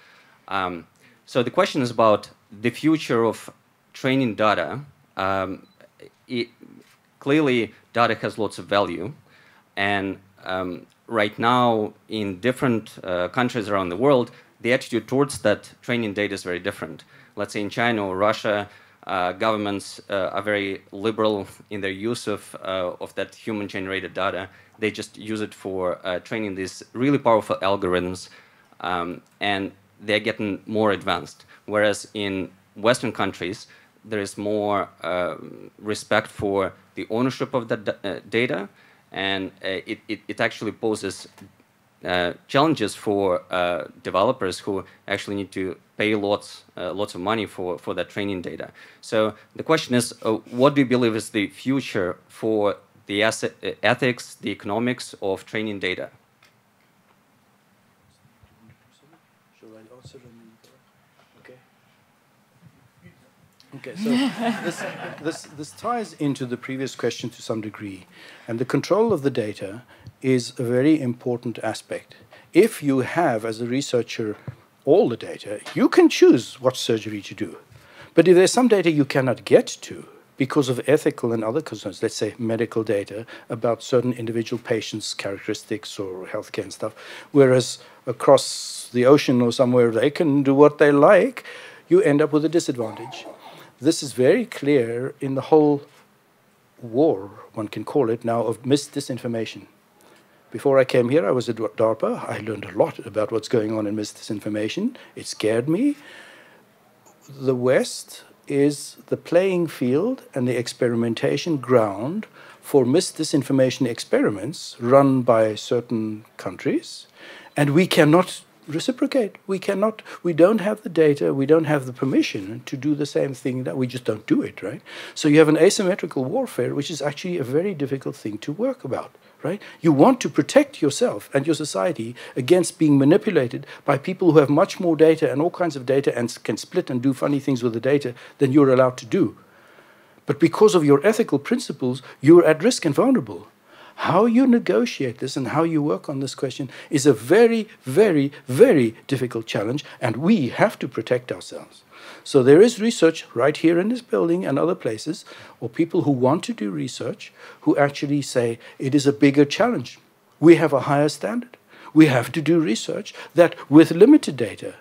Um, so the question is about the future of training data um, it, clearly data has lots of value, and um, right now in different uh, countries around the world, the attitude towards that training data is very different. Let's say in China or Russia, uh, governments uh, are very liberal in their use of, uh, of that human-generated data. They just use it for uh, training these really powerful algorithms, um, and they're getting more advanced. Whereas in Western countries, there is more uh, respect for the ownership of the uh, data, and uh, it, it, it, actually poses uh, challenges for developers who actually need to pay lots lots of money for, for that training data. So the question is, what do you believe is the future for the ethics, the economics of training data? Okay, so this, this, this ties into the previous question to some degree. And the control of the data is a very important aspect. If you have, as a researcher, all the data, you can choose what surgery to do. But if there's some data you cannot get to because of ethical and other concerns, let's say medical data about certain individual patients' characteristics or healthcare and stuff, whereas across the ocean or somewhere they can do what they like, you end up with a disadvantage. This is very clear in the whole war, one can call it now, of misdisinformation. Before I came here, I was at DARPA. I learned a lot about what's going on in misdisinformation. It scared me. The West is the playing field and the experimentation ground for misdisinformation experiments run by certain countries, and we cannot reciprocate. We cannot, we don't have the data, we don't have the permission to do the same thing that we just don't do it, right? So you have an asymmetrical warfare, which is actually a very difficult thing to work about, right? You want to protect yourself and your society against being manipulated by people who have much more data and all kinds of data and can split and do funny things with the data than you're allowed to do. But because of your ethical principles, you're at risk and vulnerable. How you negotiate this and how you work on this question is a very, very, very difficult challenge, and we have to protect ourselves. So there is research right here in this building and other places, or people who want to do research who actually say it is a bigger challenge. We have a higher standard. We have to do research that with limited data,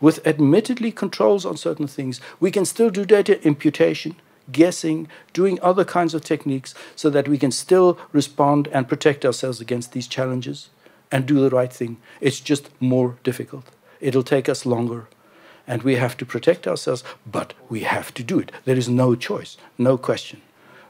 with admittedly controls on certain things, we can still do data imputation, guessing, doing other kinds of techniques so that we can still respond and protect ourselves against these challenges and do the right thing. It's just more difficult. It'll take us longer. And we have to protect ourselves, but we have to do it. There is no choice, no question.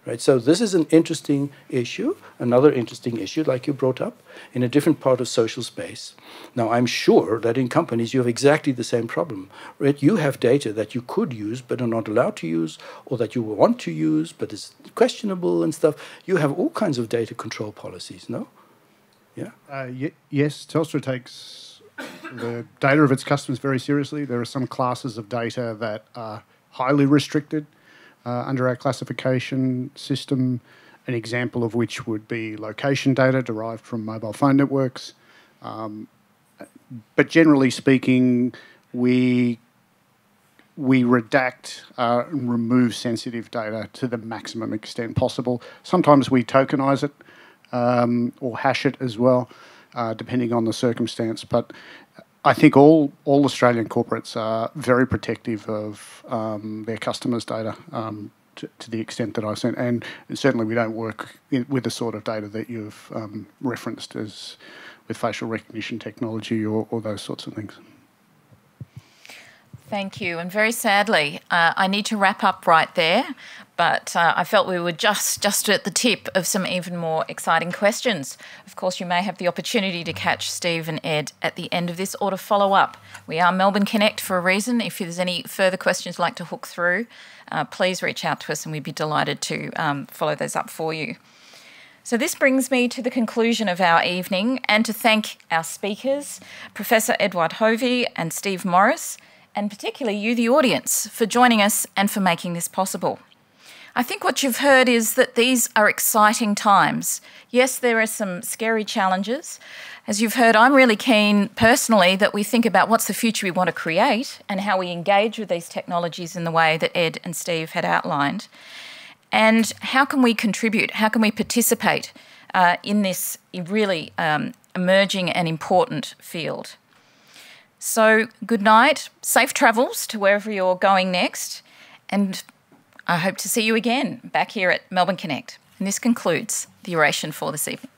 Right? So this is an interesting issue, another interesting issue, like you brought up, in a different part of social space. Now, I'm sure that in companies you have exactly the same problem, right? You have data that you could use but are not allowed to use, or that you want to use but is questionable and stuff. You have all kinds of data control policies, no? Yeah. Uh, yes, Telstra takes the data of its customers very seriously. There are some classes of data that are highly restricted uh, under our classification system, an example of which would be location data derived from mobile phone networks. Um, but generally speaking, we we redact uh, and remove sensitive data to the maximum extent possible. Sometimes we tokenize it um, or hash it as well, uh, depending on the circumstance. But I think all all Australian corporates are very protective of um, their customers' data um, to, to, the extent that I've seen, and certainly we don't work in, with the sort of data that you've um, referenced as with facial recognition technology or, or those sorts of things. Thank you. And very sadly, uh, I need to wrap up right there. But uh, I felt we were just just at the tip of some even more exciting questions. Of course, you may have the opportunity to catch Steve and Ed at the end of this or to follow up. We are Melbourne Connect for a reason. If there's any further questions you'd like to hook through, uh, please reach out to us and we'd be delighted to um, follow those up for you. So, this brings me to the conclusion of our evening and to thank our speakers, Professor Eduard Hovy and Steve Morris and particularly you, the audience, for joining us and for making this possible. I think what you've heard is that these are exciting times. Yes, there are some scary challenges. As you've heard, I'm really keen personally that we think about what's the future we want to create and how we engage with these technologies in the way that Ed and Steve had outlined. And how can we contribute? How can we participate uh, in this really um, emerging and important field? So, good night, safe travels to wherever you're going next, and I hope to see you again back here at Melbourne Connect. And this concludes the oration for this evening.